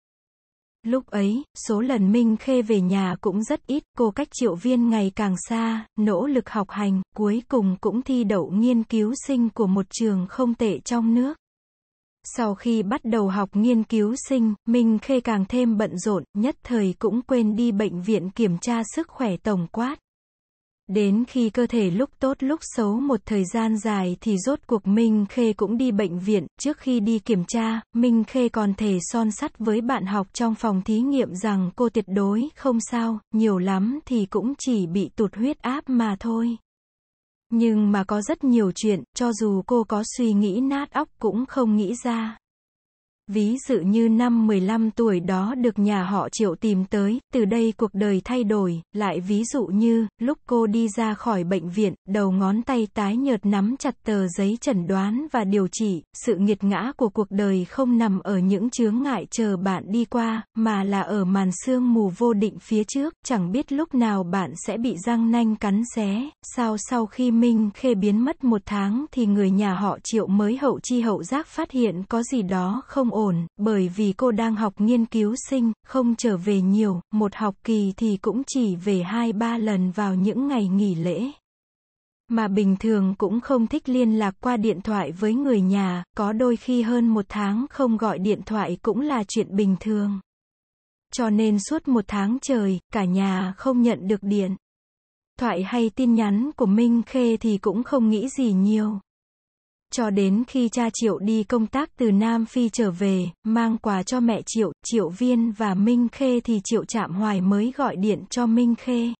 Lúc ấy, số lần Minh Khê về nhà cũng rất ít, cô cách triệu viên ngày càng xa, nỗ lực học hành, cuối cùng cũng thi đậu nghiên cứu sinh của một trường không tệ trong nước. Sau khi bắt đầu học nghiên cứu sinh, Minh Khê càng thêm bận rộn, nhất thời cũng quên đi bệnh viện kiểm tra sức khỏe tổng quát. Đến khi cơ thể lúc tốt lúc xấu một thời gian dài thì rốt cuộc Minh Khê cũng đi bệnh viện, trước khi đi kiểm tra, Minh Khê còn thể son sắt với bạn học trong phòng thí nghiệm rằng cô tuyệt đối không sao, nhiều lắm thì cũng chỉ bị tụt huyết áp mà thôi. Nhưng mà có rất nhiều chuyện, cho dù cô có suy nghĩ nát óc cũng không nghĩ ra. Ví dụ như năm 15 tuổi đó được nhà họ triệu tìm tới, từ đây cuộc đời thay đổi, lại ví dụ như, lúc cô đi ra khỏi bệnh viện, đầu ngón tay tái nhợt nắm chặt tờ giấy chẩn đoán và điều trị, sự nghiệt ngã của cuộc đời không nằm ở những chướng ngại chờ bạn đi qua, mà là ở màn sương mù vô định phía trước, chẳng biết lúc nào bạn sẽ bị răng nanh cắn xé, sao sau khi Minh Khê biến mất một tháng thì người nhà họ triệu mới hậu chi hậu giác phát hiện có gì đó không ổn, bởi vì cô đang học nghiên cứu sinh, không trở về nhiều, một học kỳ thì cũng chỉ về 2-3 lần vào những ngày nghỉ lễ. Mà bình thường cũng không thích liên lạc qua điện thoại với người nhà, có đôi khi hơn một tháng không gọi điện thoại cũng là chuyện bình thường. Cho nên suốt một tháng trời, cả nhà không nhận được điện. Thoại hay tin nhắn của Minh Khê thì cũng không nghĩ gì nhiều. Cho đến khi cha Triệu đi công tác từ Nam Phi trở về, mang quà cho mẹ Triệu, Triệu Viên và Minh Khê thì Triệu Trạm Hoài mới gọi điện cho Minh Khê.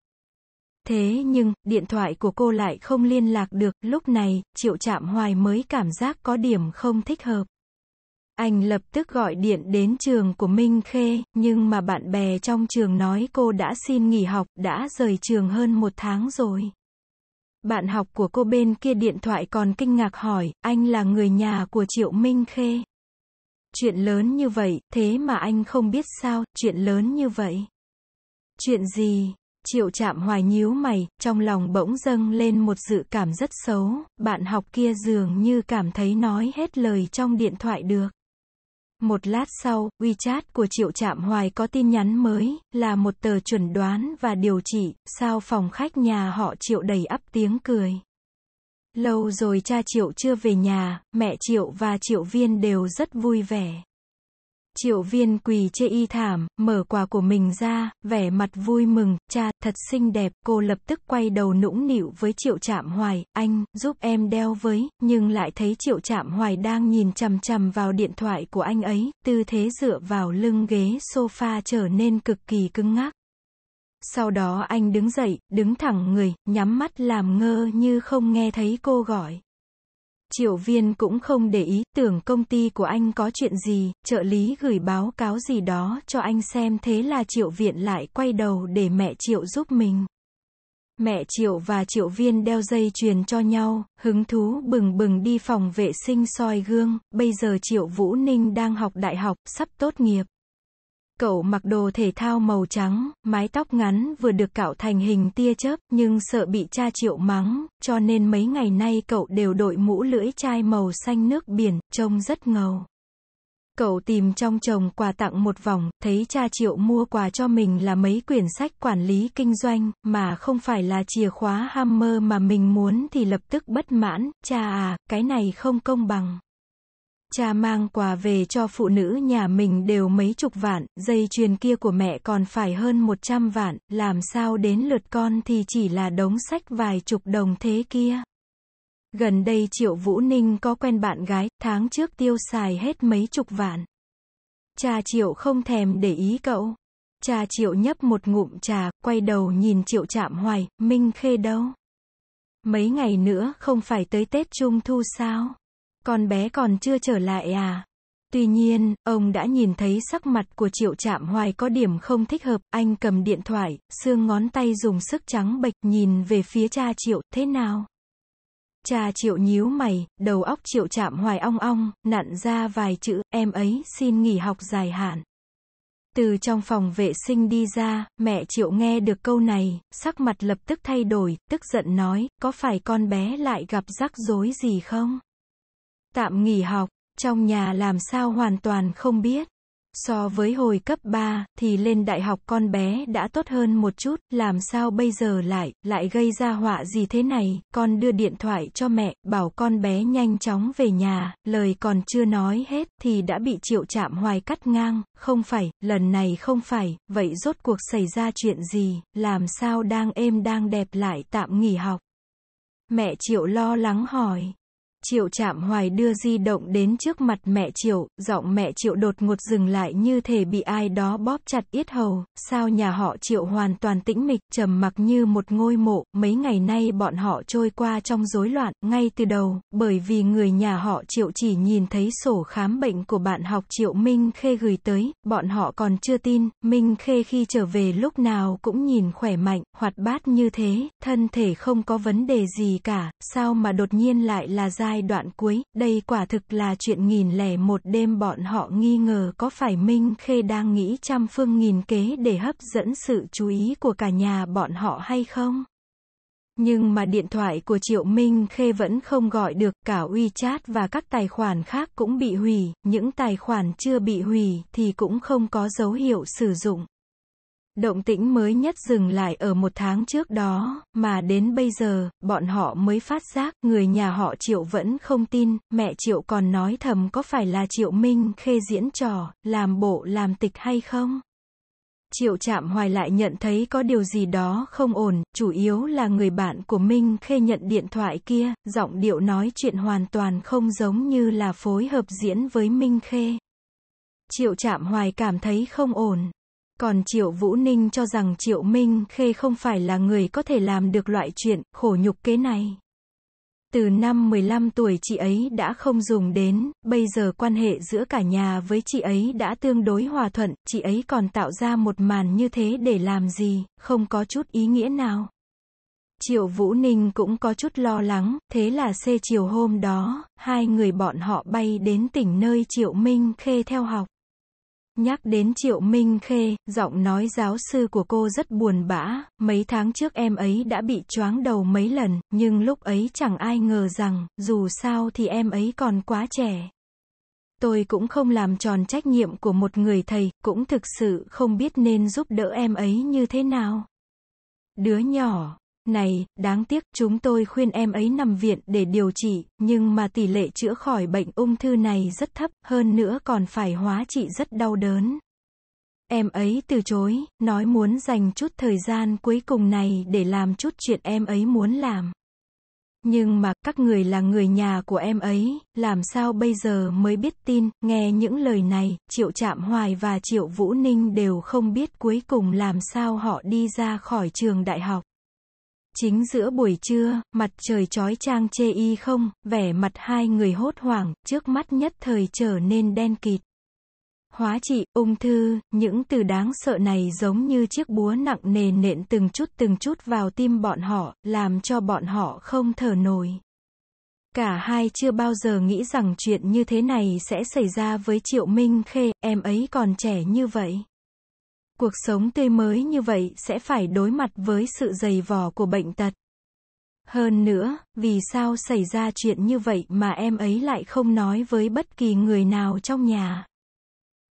Thế nhưng, điện thoại của cô lại không liên lạc được, lúc này, Triệu Trạm Hoài mới cảm giác có điểm không thích hợp. Anh lập tức gọi điện đến trường của Minh Khê, nhưng mà bạn bè trong trường nói cô đã xin nghỉ học, đã rời trường hơn một tháng rồi. Bạn học của cô bên kia điện thoại còn kinh ngạc hỏi, anh là người nhà của Triệu Minh Khê. Chuyện lớn như vậy, thế mà anh không biết sao, chuyện lớn như vậy. Chuyện gì? Triệu chạm hoài nhíu mày, trong lòng bỗng dâng lên một dự cảm rất xấu, bạn học kia dường như cảm thấy nói hết lời trong điện thoại được. Một lát sau, WeChat của Triệu Trạm Hoài có tin nhắn mới, là một tờ chuẩn đoán và điều trị, sao phòng khách nhà họ Triệu đầy ắp tiếng cười. Lâu rồi cha Triệu chưa về nhà, mẹ Triệu và Triệu Viên đều rất vui vẻ. Triệu viên quỳ chê y thảm, mở quà của mình ra, vẻ mặt vui mừng, cha, thật xinh đẹp, cô lập tức quay đầu nũng nịu với triệu chạm hoài, anh, giúp em đeo với, nhưng lại thấy triệu chạm hoài đang nhìn chằm chằm vào điện thoại của anh ấy, tư thế dựa vào lưng ghế sofa trở nên cực kỳ cứng ngắc. Sau đó anh đứng dậy, đứng thẳng người, nhắm mắt làm ngơ như không nghe thấy cô gọi. Triệu viên cũng không để ý, tưởng công ty của anh có chuyện gì, trợ lý gửi báo cáo gì đó cho anh xem thế là triệu viện lại quay đầu để mẹ triệu giúp mình. Mẹ triệu và triệu viên đeo dây chuyền cho nhau, hứng thú bừng bừng đi phòng vệ sinh soi gương, bây giờ triệu Vũ Ninh đang học đại học, sắp tốt nghiệp. Cậu mặc đồ thể thao màu trắng, mái tóc ngắn vừa được cạo thành hình tia chớp, nhưng sợ bị cha triệu mắng, cho nên mấy ngày nay cậu đều đội mũ lưỡi chai màu xanh nước biển, trông rất ngầu. Cậu tìm trong chồng quà tặng một vòng, thấy cha triệu mua quà cho mình là mấy quyển sách quản lý kinh doanh, mà không phải là chìa khóa Hammer mà mình muốn thì lập tức bất mãn, cha à, cái này không công bằng. Cha mang quà về cho phụ nữ nhà mình đều mấy chục vạn, dây chuyền kia của mẹ còn phải hơn một trăm vạn, làm sao đến lượt con thì chỉ là đống sách vài chục đồng thế kia. Gần đây Triệu Vũ Ninh có quen bạn gái, tháng trước tiêu xài hết mấy chục vạn. Cha Triệu không thèm để ý cậu. Cha Triệu nhấp một ngụm trà, quay đầu nhìn Triệu chạm hoài, Minh Khê đâu? Mấy ngày nữa không phải tới Tết Trung Thu sao? Con bé còn chưa trở lại à? Tuy nhiên, ông đã nhìn thấy sắc mặt của triệu chạm hoài có điểm không thích hợp, anh cầm điện thoại, xương ngón tay dùng sức trắng bệch nhìn về phía cha triệu, thế nào? Cha triệu nhíu mày, đầu óc triệu chạm hoài ong ong, nặn ra vài chữ, em ấy xin nghỉ học dài hạn. Từ trong phòng vệ sinh đi ra, mẹ triệu nghe được câu này, sắc mặt lập tức thay đổi, tức giận nói, có phải con bé lại gặp rắc rối gì không? Tạm nghỉ học, trong nhà làm sao hoàn toàn không biết. So với hồi cấp 3, thì lên đại học con bé đã tốt hơn một chút, làm sao bây giờ lại, lại gây ra họa gì thế này, con đưa điện thoại cho mẹ, bảo con bé nhanh chóng về nhà, lời còn chưa nói hết, thì đã bị triệu chạm hoài cắt ngang, không phải, lần này không phải, vậy rốt cuộc xảy ra chuyện gì, làm sao đang êm đang đẹp lại tạm nghỉ học. Mẹ triệu lo lắng hỏi. Triệu chạm hoài đưa di động đến trước mặt mẹ Triệu, giọng mẹ Triệu đột ngột dừng lại như thể bị ai đó bóp chặt yết hầu, sao nhà họ Triệu hoàn toàn tĩnh mịch, trầm mặc như một ngôi mộ, mấy ngày nay bọn họ trôi qua trong rối loạn, ngay từ đầu, bởi vì người nhà họ Triệu chỉ nhìn thấy sổ khám bệnh của bạn học Triệu Minh Khê gửi tới, bọn họ còn chưa tin, Minh Khê khi trở về lúc nào cũng nhìn khỏe mạnh, hoạt bát như thế, thân thể không có vấn đề gì cả, sao mà đột nhiên lại là ra? Giai đoạn cuối, đây quả thực là chuyện nghìn lẻ một đêm bọn họ nghi ngờ có phải Minh Khê đang nghĩ trăm phương nghìn kế để hấp dẫn sự chú ý của cả nhà bọn họ hay không? Nhưng mà điện thoại của Triệu Minh Khê vẫn không gọi được, cả WeChat và các tài khoản khác cũng bị hủy, những tài khoản chưa bị hủy thì cũng không có dấu hiệu sử dụng. Động tĩnh mới nhất dừng lại ở một tháng trước đó, mà đến bây giờ, bọn họ mới phát giác, người nhà họ Triệu vẫn không tin, mẹ Triệu còn nói thầm có phải là Triệu Minh khê diễn trò, làm bộ làm tịch hay không? Triệu chạm hoài lại nhận thấy có điều gì đó không ổn, chủ yếu là người bạn của Minh Khê nhận điện thoại kia, giọng điệu nói chuyện hoàn toàn không giống như là phối hợp diễn với Minh Khê. Triệu chạm hoài cảm thấy không ổn. Còn Triệu Vũ Ninh cho rằng Triệu Minh Khê không phải là người có thể làm được loại chuyện khổ nhục kế này. Từ năm 15 tuổi chị ấy đã không dùng đến, bây giờ quan hệ giữa cả nhà với chị ấy đã tương đối hòa thuận, chị ấy còn tạo ra một màn như thế để làm gì, không có chút ý nghĩa nào. Triệu Vũ Ninh cũng có chút lo lắng, thế là xê chiều hôm đó, hai người bọn họ bay đến tỉnh nơi Triệu Minh Khê theo học. Nhắc đến Triệu Minh Khê, giọng nói giáo sư của cô rất buồn bã, mấy tháng trước em ấy đã bị choáng đầu mấy lần, nhưng lúc ấy chẳng ai ngờ rằng, dù sao thì em ấy còn quá trẻ. Tôi cũng không làm tròn trách nhiệm của một người thầy, cũng thực sự không biết nên giúp đỡ em ấy như thế nào. Đứa nhỏ, này, đáng tiếc, chúng tôi khuyên em ấy nằm viện để điều trị, nhưng mà tỷ lệ chữa khỏi bệnh ung thư này rất thấp, hơn nữa còn phải hóa trị rất đau đớn. Em ấy từ chối, nói muốn dành chút thời gian cuối cùng này để làm chút chuyện em ấy muốn làm. Nhưng mà, các người là người nhà của em ấy, làm sao bây giờ mới biết tin, nghe những lời này, Triệu Trạm Hoài và Triệu Vũ Ninh đều không biết cuối cùng làm sao họ đi ra khỏi trường đại học. Chính giữa buổi trưa, mặt trời chói chang chê y không, vẻ mặt hai người hốt hoảng, trước mắt nhất thời trở nên đen kịt. Hóa trị, ung thư, những từ đáng sợ này giống như chiếc búa nặng nề nện từng chút từng chút vào tim bọn họ, làm cho bọn họ không thở nổi. Cả hai chưa bao giờ nghĩ rằng chuyện như thế này sẽ xảy ra với Triệu Minh Khê, em ấy còn trẻ như vậy. Cuộc sống tươi mới như vậy sẽ phải đối mặt với sự dày vò của bệnh tật. Hơn nữa, vì sao xảy ra chuyện như vậy mà em ấy lại không nói với bất kỳ người nào trong nhà?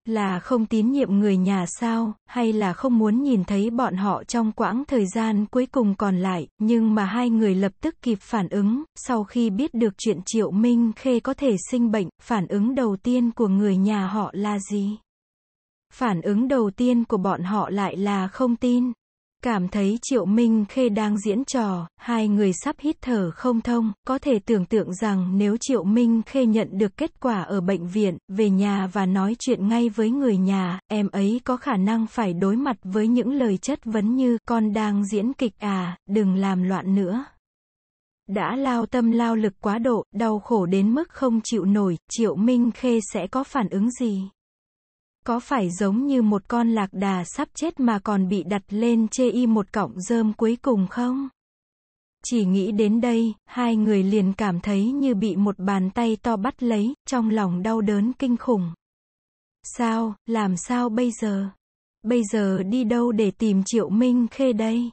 Là không tín nhiệm người nhà sao, hay là không muốn nhìn thấy bọn họ trong quãng thời gian cuối cùng còn lại, nhưng mà hai người lập tức kịp phản ứng, sau khi biết được chuyện Triệu Minh Khê có thể sinh bệnh, phản ứng đầu tiên của người nhà họ là gì? Phản ứng đầu tiên của bọn họ lại là không tin. Cảm thấy Triệu Minh Khê đang diễn trò, hai người sắp hít thở không thông, có thể tưởng tượng rằng nếu Triệu Minh Khê nhận được kết quả ở bệnh viện, về nhà và nói chuyện ngay với người nhà, em ấy có khả năng phải đối mặt với những lời chất vấn như, con đang diễn kịch à, đừng làm loạn nữa. Đã lao tâm lao lực quá độ, đau khổ đến mức không chịu nổi, Triệu Minh Khê sẽ có phản ứng gì? Có phải giống như một con lạc đà sắp chết mà còn bị đặt lên chê y một cọng rơm cuối cùng không? Chỉ nghĩ đến đây, hai người liền cảm thấy như bị một bàn tay to bắt lấy, trong lòng đau đớn kinh khủng. Sao, làm sao bây giờ? Bây giờ đi đâu để tìm Triệu Minh Khê đây?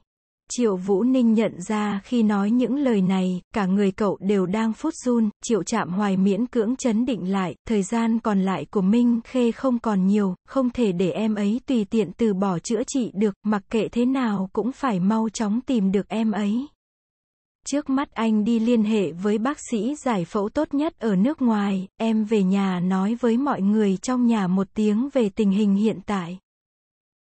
Triệu Vũ Ninh nhận ra khi nói những lời này, cả người cậu đều đang phút run, Triệu Trạm Hoài miễn cưỡng chấn định lại, thời gian còn lại của Minh Khê không còn nhiều, không thể để em ấy tùy tiện từ bỏ chữa trị được, mặc kệ thế nào cũng phải mau chóng tìm được em ấy. Trước mắt anh đi liên hệ với bác sĩ giải phẫu tốt nhất ở nước ngoài, em về nhà nói với mọi người trong nhà một tiếng về tình hình hiện tại.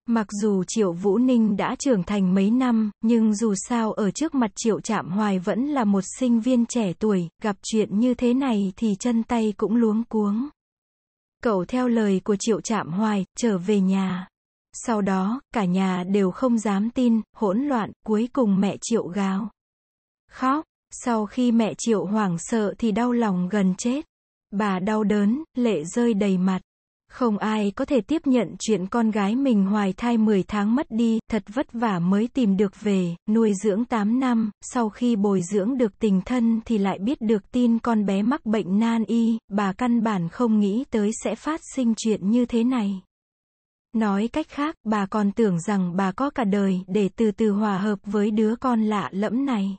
Mặc dù Triệu Vũ Ninh đã trưởng thành mấy năm, nhưng dù sao ở trước mặt Triệu Trạm Hoài vẫn là một sinh viên trẻ tuổi, gặp chuyện như thế này thì chân tay cũng luống cuống. Cậu theo lời của Triệu Trạm Hoài, trở về nhà. Sau đó, cả nhà đều không dám tin, hỗn loạn, cuối cùng mẹ Triệu gào. Khóc, sau khi mẹ Triệu hoảng sợ thì đau lòng gần chết. Bà đau đớn, lệ rơi đầy mặt. Không ai có thể tiếp nhận chuyện con gái mình hoài thai 10 tháng mất đi, thật vất vả mới tìm được về, nuôi dưỡng 8 năm, sau khi bồi dưỡng được tình thân thì lại biết được tin con bé mắc bệnh nan y, bà căn bản không nghĩ tới sẽ phát sinh chuyện như thế này. Nói cách khác, bà còn tưởng rằng bà có cả đời để từ từ hòa hợp với đứa con lạ lẫm này.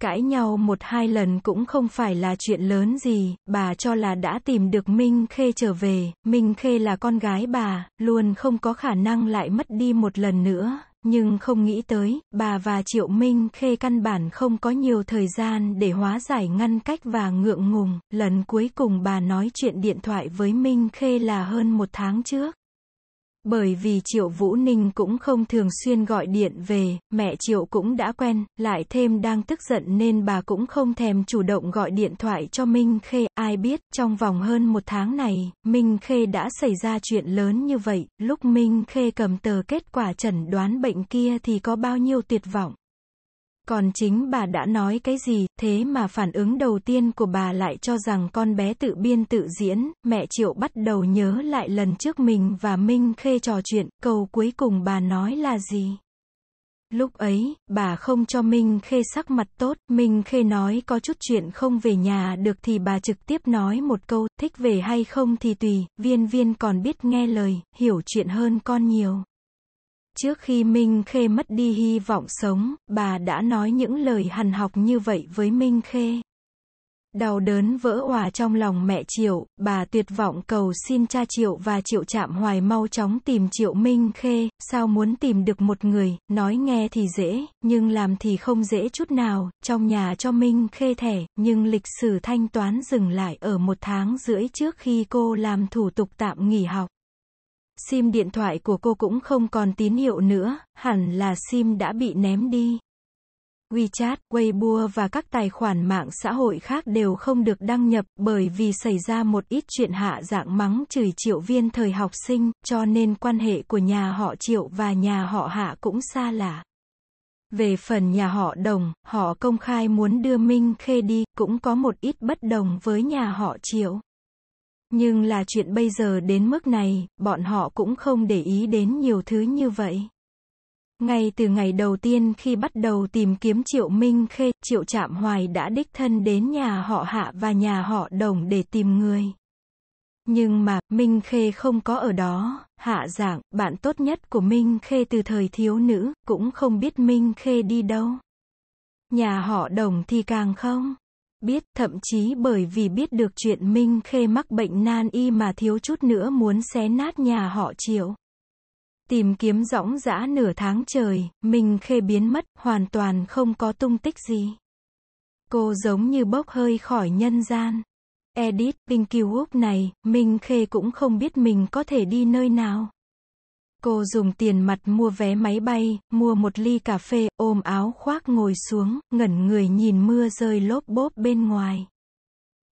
Cãi nhau một hai lần cũng không phải là chuyện lớn gì, bà cho là đã tìm được Minh Khê trở về, Minh Khê là con gái bà, luôn không có khả năng lại mất đi một lần nữa, nhưng không nghĩ tới, bà và Triệu Minh Khê căn bản không có nhiều thời gian để hóa giải ngăn cách và ngượng ngùng, lần cuối cùng bà nói chuyện điện thoại với Minh Khê là hơn một tháng trước. Bởi vì Triệu Vũ Ninh cũng không thường xuyên gọi điện về, mẹ Triệu cũng đã quen, lại thêm đang tức giận nên bà cũng không thèm chủ động gọi điện thoại cho Minh Khê, ai biết, trong vòng hơn một tháng này, Minh Khê đã xảy ra chuyện lớn như vậy, lúc Minh Khê cầm tờ kết quả chẩn đoán bệnh kia thì có bao nhiêu tuyệt vọng. Còn chính bà đã nói cái gì, thế mà phản ứng đầu tiên của bà lại cho rằng con bé tự biên tự diễn, mẹ Triệu bắt đầu nhớ lại lần trước mình và Minh Khê trò chuyện, câu cuối cùng bà nói là gì? Lúc ấy, bà không cho Minh Khê sắc mặt tốt, Minh Khê nói có chút chuyện không về nhà được thì bà trực tiếp nói một câu, thích về hay không thì tùy, viên viên còn biết nghe lời, hiểu chuyện hơn con nhiều. Trước khi Minh Khê mất đi hy vọng sống, bà đã nói những lời hằn học như vậy với Minh Khê. Đau đớn vỡ òa trong lòng mẹ Triệu, bà tuyệt vọng cầu xin cha Triệu và Triệu Trạm Hoài mau chóng tìm Triệu Minh Khê, sao muốn tìm được một người, nói nghe thì dễ, nhưng làm thì không dễ chút nào, trong nhà cho Minh Khê thẻ, nhưng lịch sử thanh toán dừng lại ở một tháng rưỡi trước khi cô làm thủ tục tạm nghỉ học. SIM điện thoại của cô cũng không còn tín hiệu nữa, hẳn là SIM đã bị ném đi. WeChat, Weibo và các tài khoản mạng xã hội khác đều không được đăng nhập bởi vì xảy ra một ít chuyện hạ dạng mắng chửi triệu viên thời học sinh, cho nên quan hệ của nhà họ triệu và nhà họ hạ cũng xa lạ. Về phần nhà họ đồng, họ công khai muốn đưa Minh Khê đi, cũng có một ít bất đồng với nhà họ triệu. Nhưng là chuyện bây giờ đến mức này, bọn họ cũng không để ý đến nhiều thứ như vậy. Ngay từ ngày đầu tiên khi bắt đầu tìm kiếm Triệu Minh Khê, Triệu Trạm Hoài đã đích thân đến nhà họ Hạ và nhà họ Đồng để tìm người. Nhưng mà, Minh Khê không có ở đó, Hạ Giảng, bạn tốt nhất của Minh Khê từ thời thiếu nữ, cũng không biết Minh Khê đi đâu. Nhà họ Đồng thì càng không biết, thậm chí bởi vì biết được chuyện Minh Khê mắc bệnh nan y mà thiếu chút nữa muốn xé nát nhà họ Triệu. Tìm kiếm rõng rã nửa tháng trời, Minh Khê biến mất, hoàn toàn không có tung tích gì. Cô giống như bốc hơi khỏi nhân gian. Edit, Pinky Wook này, Minh Khê cũng không biết mình có thể đi nơi nào. Cô dùng tiền mặt mua vé máy bay, mua một ly cà phê, ôm áo khoác ngồi xuống, ngẩn người nhìn mưa rơi lốp bốp bên ngoài.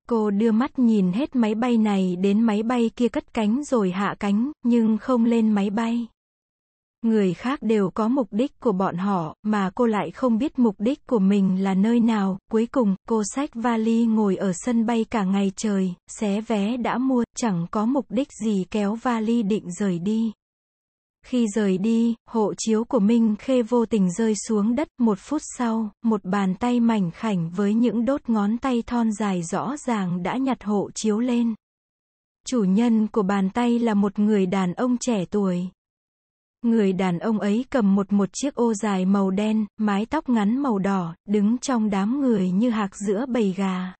Cô đưa mắt nhìn hết máy bay này đến máy bay kia cất cánh rồi hạ cánh, nhưng không lên máy bay. Người khác đều có mục đích của bọn họ, mà cô lại không biết mục đích của mình là nơi nào. Cuối cùng, cô xách vali ngồi ở sân bay cả ngày trời, xé vé đã mua, chẳng có mục đích gì kéo vali định rời đi. Khi rời đi, hộ chiếu của Minh Khê vô tình rơi xuống đất, một phút sau, một bàn tay mảnh khảnh với những đốt ngón tay thon dài rõ ràng đã nhặt hộ chiếu lên. Chủ nhân của bàn tay là một người đàn ông trẻ tuổi. Người đàn ông ấy cầm một một chiếc ô dài màu đen, mái tóc ngắn màu đỏ, đứng trong đám người như hạc giữa bầy gà.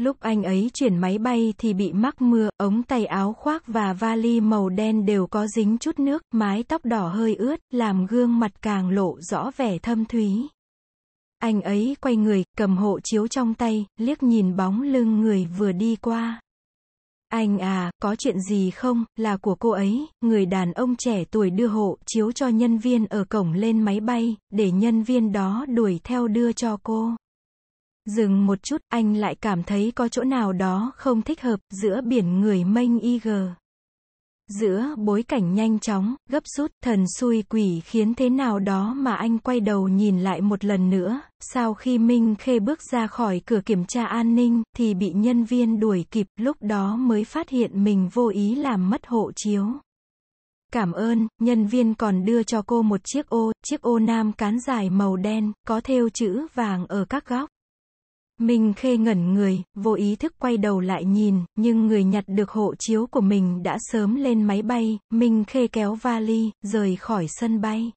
Lúc anh ấy chuyển máy bay thì bị mắc mưa, ống tay áo khoác và vali màu đen đều có dính chút nước, mái tóc đỏ hơi ướt, làm gương mặt càng lộ rõ vẻ thâm thúy. Anh ấy quay người, cầm hộ chiếu trong tay, liếc nhìn bóng lưng người vừa đi qua. Anh à, có chuyện gì không, là của cô ấy, người đàn ông trẻ tuổi đưa hộ chiếu cho nhân viên ở cổng lên máy bay, để nhân viên đó đuổi theo đưa cho cô. Dừng một chút, anh lại cảm thấy có chỗ nào đó không thích hợp, giữa biển người mênh IG. Giữa bối cảnh nhanh chóng, gấp rút, thần xui quỷ khiến thế nào đó mà anh quay đầu nhìn lại một lần nữa, sau khi Minh Khê bước ra khỏi cửa kiểm tra an ninh, thì bị nhân viên đuổi kịp, lúc đó mới phát hiện mình vô ý làm mất hộ chiếu. Cảm ơn, nhân viên còn đưa cho cô một chiếc ô, chiếc ô nam cán dài màu đen, có thêu chữ vàng ở các góc. Minh Khê ngẩn người, vô ý thức quay đầu lại nhìn, nhưng người nhặt được hộ chiếu của mình đã sớm lên máy bay, Minh Khê kéo vali, rời khỏi sân bay.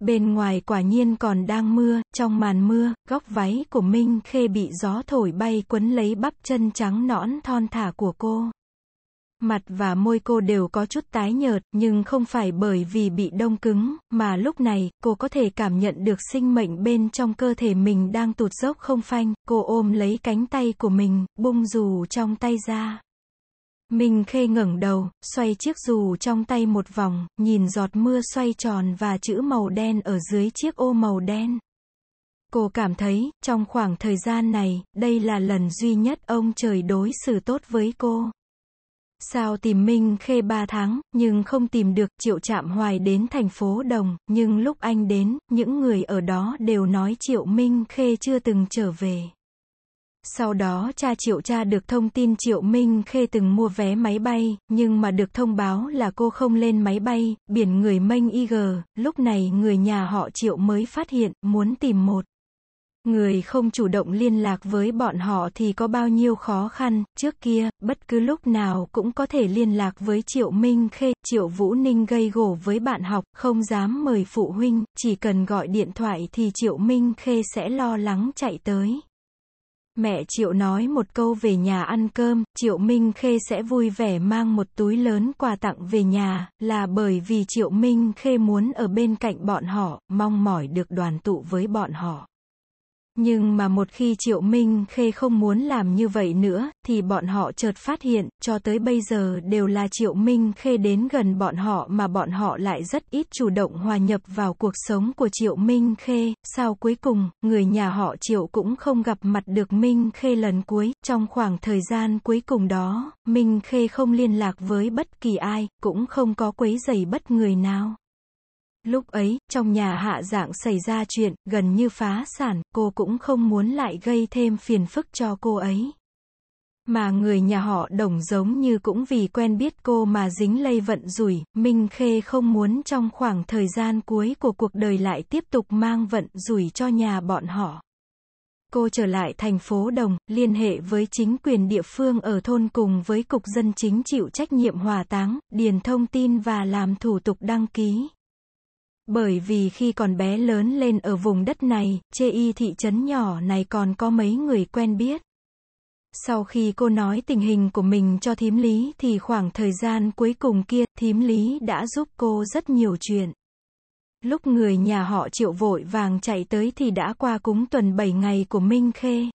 Bên ngoài quả nhiên còn đang mưa, trong màn mưa, góc váy của Minh Khê bị gió thổi bay quấn lấy bắp chân trắng nõn thon thả của cô. Mặt và môi cô đều có chút tái nhợt, nhưng không phải bởi vì bị đông cứng, mà lúc này, cô có thể cảm nhận được sinh mệnh bên trong cơ thể mình đang tụt dốc không phanh, cô ôm lấy cánh tay của mình, bung dù trong tay ra. Minh Khê ngẩng đầu, xoay chiếc dù trong tay một vòng, nhìn giọt mưa xoay tròn và chữ màu đen ở dưới chiếc ô màu đen. Cô cảm thấy, trong khoảng thời gian này, đây là lần duy nhất ông trời đối xử tốt với cô. Sao tìm Minh Khê ba tháng, nhưng không tìm được, Triệu Trạm Hoài đến thành phố Đồng, nhưng lúc anh đến, những người ở đó đều nói Triệu Minh Khê chưa từng trở về. Sau đó cha Triệu cha được thông tin Triệu Minh Khê từng mua vé máy bay, nhưng mà được thông báo là cô không lên máy bay, biển người mênh IG, lúc này người nhà họ Triệu mới phát hiện, muốn tìm một Người không chủ động liên lạc với bọn họ thì có bao nhiêu khó khăn, trước kia, bất cứ lúc nào cũng có thể liên lạc với Triệu Minh Khê, Triệu Vũ Ninh gây gổ với bạn học, không dám mời phụ huynh, chỉ cần gọi điện thoại thì Triệu Minh Khê sẽ lo lắng chạy tới. Mẹ Triệu nói một câu về nhà ăn cơm, Triệu Minh Khê sẽ vui vẻ mang một túi lớn quà tặng về nhà, là bởi vì Triệu Minh Khê muốn ở bên cạnh bọn họ, mong mỏi được đoàn tụ với bọn họ. Nhưng mà một khi Triệu Minh Khê không muốn làm như vậy nữa, thì bọn họ chợt phát hiện, cho tới bây giờ đều là Triệu Minh Khê đến gần bọn họ mà bọn họ lại rất ít chủ động hòa nhập vào cuộc sống của Triệu Minh Khê. Sau cuối cùng, người nhà họ Triệu cũng không gặp mặt được Minh Khê lần cuối. Trong khoảng thời gian cuối cùng đó, Minh Khê không liên lạc với bất kỳ ai, cũng không có quấy giày bất người nào. Lúc ấy, trong nhà hạ dạng xảy ra chuyện, gần như phá sản, cô cũng không muốn lại gây thêm phiền phức cho cô ấy. Mà người nhà họ đồng giống như cũng vì quen biết cô mà dính lây vận rủi, Minh Khê không muốn trong khoảng thời gian cuối của cuộc đời lại tiếp tục mang vận rủi cho nhà bọn họ. Cô trở lại thành phố Đồng, liên hệ với chính quyền địa phương ở thôn cùng với Cục Dân Chính chịu trách nhiệm hòa táng, điền thông tin và làm thủ tục đăng ký. Bởi vì khi còn bé lớn lên ở vùng đất này, chê y thị trấn nhỏ này còn có mấy người quen biết. Sau khi cô nói tình hình của mình cho thím lý thì khoảng thời gian cuối cùng kia, thím lý đã giúp cô rất nhiều chuyện. Lúc người nhà họ triệu vội vàng chạy tới thì đã qua cúng tuần 7 ngày của Minh Khê.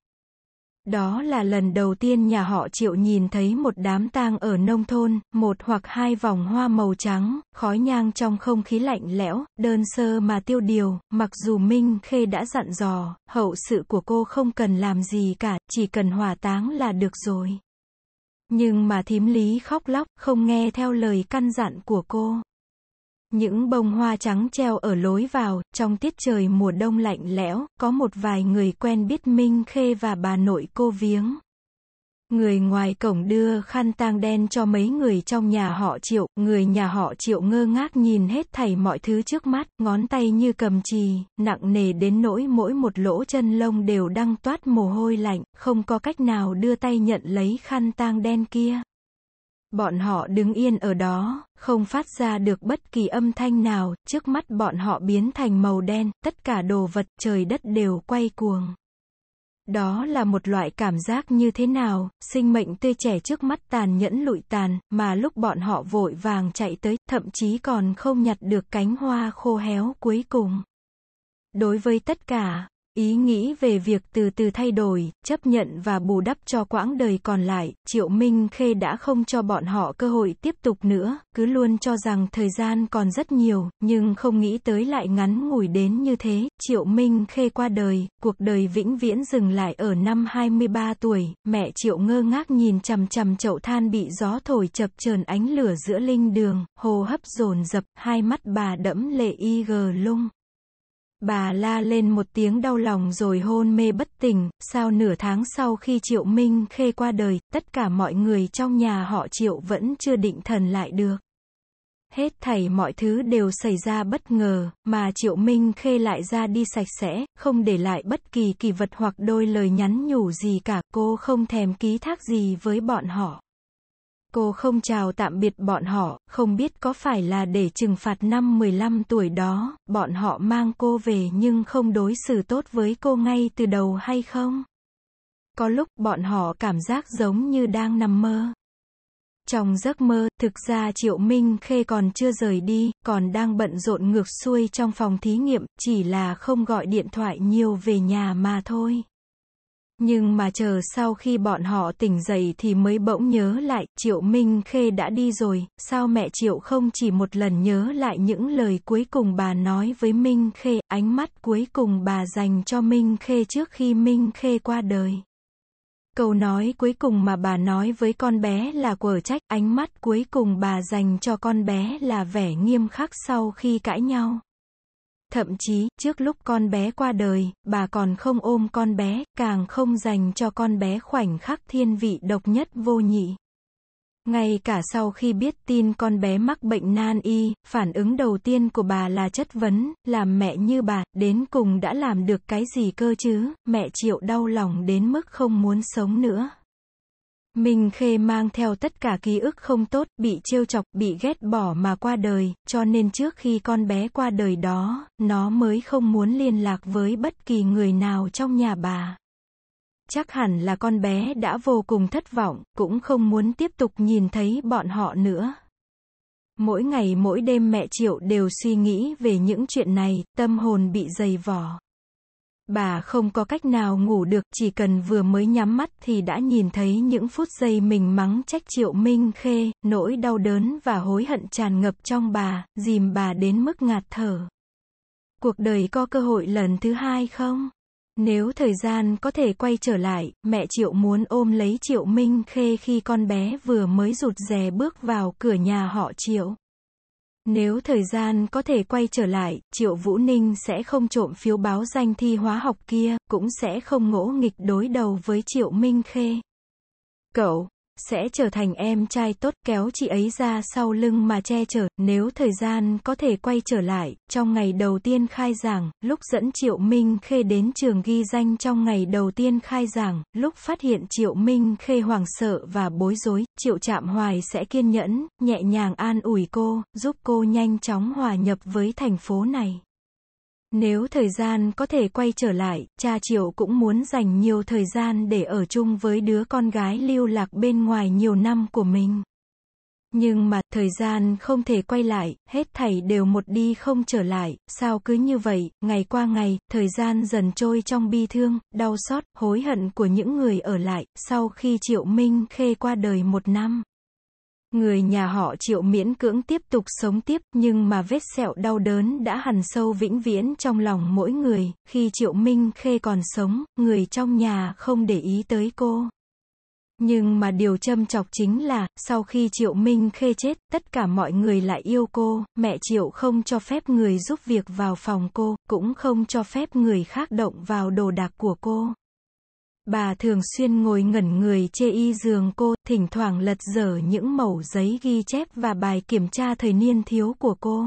Đó là lần đầu tiên nhà họ Triệu nhìn thấy một đám tang ở nông thôn, một hoặc hai vòng hoa màu trắng, khói nhang trong không khí lạnh lẽo, đơn sơ mà tiêu điều, mặc dù Minh Khê đã dặn dò, hậu sự của cô không cần làm gì cả, chỉ cần hỏa táng là được rồi. Nhưng mà thím lý khóc lóc, không nghe theo lời căn dặn của cô. Những bông hoa trắng treo ở lối vào, trong tiết trời mùa đông lạnh lẽo, có một vài người quen biết Minh Khê và bà nội cô viếng. Người ngoài cổng đưa khăn tang đen cho mấy người trong nhà họ triệu, người nhà họ triệu ngơ ngác nhìn hết thảy mọi thứ trước mắt, ngón tay như cầm chì, nặng nề đến nỗi mỗi một lỗ chân lông đều đang toát mồ hôi lạnh, không có cách nào đưa tay nhận lấy khăn tang đen kia. Bọn họ đứng yên ở đó, không phát ra được bất kỳ âm thanh nào, trước mắt bọn họ biến thành màu đen, tất cả đồ vật trời đất đều quay cuồng. Đó là một loại cảm giác như thế nào, sinh mệnh tươi trẻ trước mắt tàn nhẫn lụi tàn, mà lúc bọn họ vội vàng chạy tới, thậm chí còn không nhặt được cánh hoa khô héo cuối cùng. Đối với tất cả, Ý nghĩ về việc từ từ thay đổi, chấp nhận và bù đắp cho quãng đời còn lại, Triệu Minh Khê đã không cho bọn họ cơ hội tiếp tục nữa, cứ luôn cho rằng thời gian còn rất nhiều, nhưng không nghĩ tới lại ngắn ngủi đến như thế. Triệu Minh Khê qua đời, cuộc đời vĩnh viễn dừng lại ở năm 23 tuổi, mẹ Triệu ngơ ngác nhìn chằm chằm chậu than bị gió thổi chập chờn ánh lửa giữa linh đường, hồ hấp dồn dập, hai mắt bà đẫm lệ y gờ lung. Bà la lên một tiếng đau lòng rồi hôn mê bất tỉnh, sao nửa tháng sau khi Triệu Minh Khê qua đời, tất cả mọi người trong nhà họ Triệu vẫn chưa định thần lại được. Hết thảy mọi thứ đều xảy ra bất ngờ, mà Triệu Minh Khê lại ra đi sạch sẽ, không để lại bất kỳ kỳ vật hoặc đôi lời nhắn nhủ gì cả, cô không thèm ký thác gì với bọn họ. Cô không chào tạm biệt bọn họ, không biết có phải là để trừng phạt năm 15 tuổi đó, bọn họ mang cô về nhưng không đối xử tốt với cô ngay từ đầu hay không? Có lúc bọn họ cảm giác giống như đang nằm mơ. Trong giấc mơ, thực ra Triệu Minh Khê còn chưa rời đi, còn đang bận rộn ngược xuôi trong phòng thí nghiệm, chỉ là không gọi điện thoại nhiều về nhà mà thôi. Nhưng mà chờ sau khi bọn họ tỉnh dậy thì mới bỗng nhớ lại, Triệu Minh Khê đã đi rồi, sao mẹ Triệu không chỉ một lần nhớ lại những lời cuối cùng bà nói với Minh Khê, ánh mắt cuối cùng bà dành cho Minh Khê trước khi Minh Khê qua đời. Câu nói cuối cùng mà bà nói với con bé là quở trách, ánh mắt cuối cùng bà dành cho con bé là vẻ nghiêm khắc sau khi cãi nhau. Thậm chí, trước lúc con bé qua đời, bà còn không ôm con bé, càng không dành cho con bé khoảnh khắc thiên vị độc nhất vô nhị. Ngay cả sau khi biết tin con bé mắc bệnh nan y, phản ứng đầu tiên của bà là chất vấn, làm mẹ như bà, đến cùng đã làm được cái gì cơ chứ, mẹ chịu đau lòng đến mức không muốn sống nữa. Minh Khê mang theo tất cả ký ức không tốt, bị trêu chọc, bị ghét bỏ mà qua đời, cho nên trước khi con bé qua đời đó, nó mới không muốn liên lạc với bất kỳ người nào trong nhà bà. Chắc hẳn là con bé đã vô cùng thất vọng, cũng không muốn tiếp tục nhìn thấy bọn họ nữa. Mỗi ngày mỗi đêm mẹ Triệu đều suy nghĩ về những chuyện này, tâm hồn bị dày vỏ. Bà không có cách nào ngủ được, chỉ cần vừa mới nhắm mắt thì đã nhìn thấy những phút giây mình mắng trách Triệu Minh Khê, nỗi đau đớn và hối hận tràn ngập trong bà, dìm bà đến mức ngạt thở. Cuộc đời có cơ hội lần thứ hai không? Nếu thời gian có thể quay trở lại, mẹ Triệu muốn ôm lấy Triệu Minh Khê khi con bé vừa mới rụt rè bước vào cửa nhà họ Triệu. Nếu thời gian có thể quay trở lại, Triệu Vũ Ninh sẽ không trộm phiếu báo danh thi hóa học kia, cũng sẽ không ngỗ nghịch đối đầu với Triệu Minh Khê. Cậu, sẽ trở thành em trai tốt kéo chị ấy ra sau lưng mà che chở, nếu thời gian có thể quay trở lại, trong ngày đầu tiên khai giảng, lúc dẫn Triệu Minh Khê đến trường ghi danh trong ngày đầu tiên khai giảng, lúc phát hiện Triệu Minh Khê hoảng sợ và bối rối, Triệu Trạm Hoài sẽ kiên nhẫn, nhẹ nhàng an ủi cô, giúp cô nhanh chóng hòa nhập với thành phố này. Nếu thời gian có thể quay trở lại, cha Triệu cũng muốn dành nhiều thời gian để ở chung với đứa con gái lưu lạc bên ngoài nhiều năm của mình. Nhưng mà, thời gian không thể quay lại, hết thảy đều một đi không trở lại, sao cứ như vậy, ngày qua ngày, thời gian dần trôi trong bi thương, đau xót, hối hận của những người ở lại, sau khi Triệu Minh Khê qua đời một năm. Người nhà họ triệu miễn cưỡng tiếp tục sống tiếp, nhưng mà vết sẹo đau đớn đã hằn sâu vĩnh viễn trong lòng mỗi người, khi triệu minh khê còn sống, người trong nhà không để ý tới cô. Nhưng mà điều châm chọc chính là, sau khi Triệu Minh Khê chết, tất cả mọi người lại yêu cô, mẹ Triệu không cho phép người giúp việc vào phòng cô, cũng không cho phép người khác động vào đồ đạc của cô. Bà thường xuyên ngồi ngẩn người chê y giường cô, thỉnh thoảng lật dở những mẩu giấy ghi chép và bài kiểm tra thời niên thiếu của cô.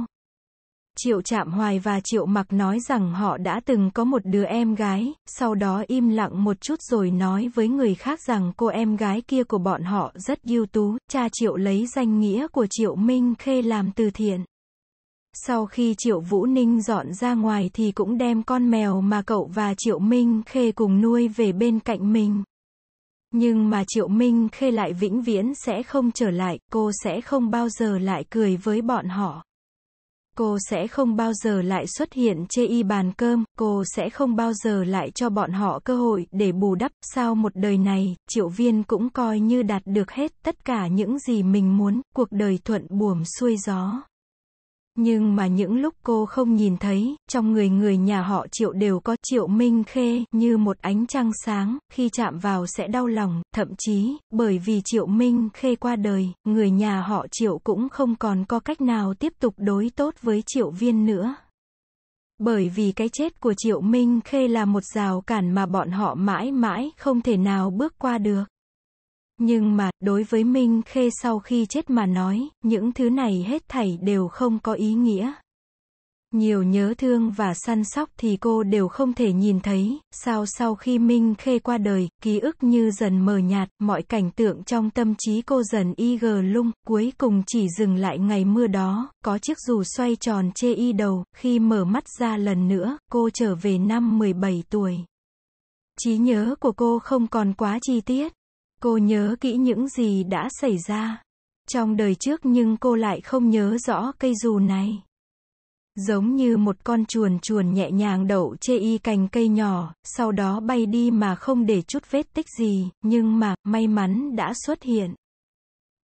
Triệu Trạm Hoài và Triệu Mặc nói rằng họ đã từng có một đứa em gái, sau đó im lặng một chút rồi nói với người khác rằng cô em gái kia của bọn họ rất ưu tú, cha Triệu lấy danh nghĩa của Triệu Minh Khê làm từ thiện. Sau khi Triệu Vũ Ninh dọn ra ngoài thì cũng đem con mèo mà cậu và Triệu Minh Khê cùng nuôi về bên cạnh mình. Nhưng mà Triệu Minh Khê lại vĩnh viễn sẽ không trở lại, cô sẽ không bao giờ lại cười với bọn họ. Cô sẽ không bao giờ lại xuất hiện chê y bàn cơm, cô sẽ không bao giờ lại cho bọn họ cơ hội để bù đắp. Sau một đời này, triệu viên cũng coi như đạt được hết tất cả những gì mình muốn, cuộc đời thuận buồm xuôi gió. Nhưng mà những lúc cô không nhìn thấy, trong người người nhà họ triệu đều có triệu minh khê, như một ánh trăng sáng, khi chạm vào sẽ đau lòng, thậm chí, bởi vì triệu minh khê qua đời, người nhà họ triệu cũng không còn có cách nào tiếp tục đối tốt với triệu viên nữa. Bởi vì cái chết của triệu minh khê là một rào cản mà bọn họ mãi mãi không thể nào bước qua được. Nhưng mà, đối với Minh Khê sau khi chết mà nói, những thứ này hết thảy đều không có ý nghĩa. Nhiều nhớ thương và săn sóc thì cô đều không thể nhìn thấy, sao sau khi Minh Khê qua đời, ký ức như dần mờ nhạt, mọi cảnh tượng trong tâm trí cô dần y gờ lung, cuối cùng chỉ dừng lại ngày mưa đó, có chiếc dù xoay tròn chê y đầu, khi mở mắt ra lần nữa, cô trở về năm 17 tuổi. Trí nhớ của cô không còn quá chi tiết. Cô nhớ kỹ những gì đã xảy ra trong đời trước nhưng cô lại không nhớ rõ cây dù này. Giống như một con chuồn chuồn nhẹ nhàng đậu chê y cành cây nhỏ, sau đó bay đi mà không để chút vết tích gì, nhưng mà, may mắn đã xuất hiện.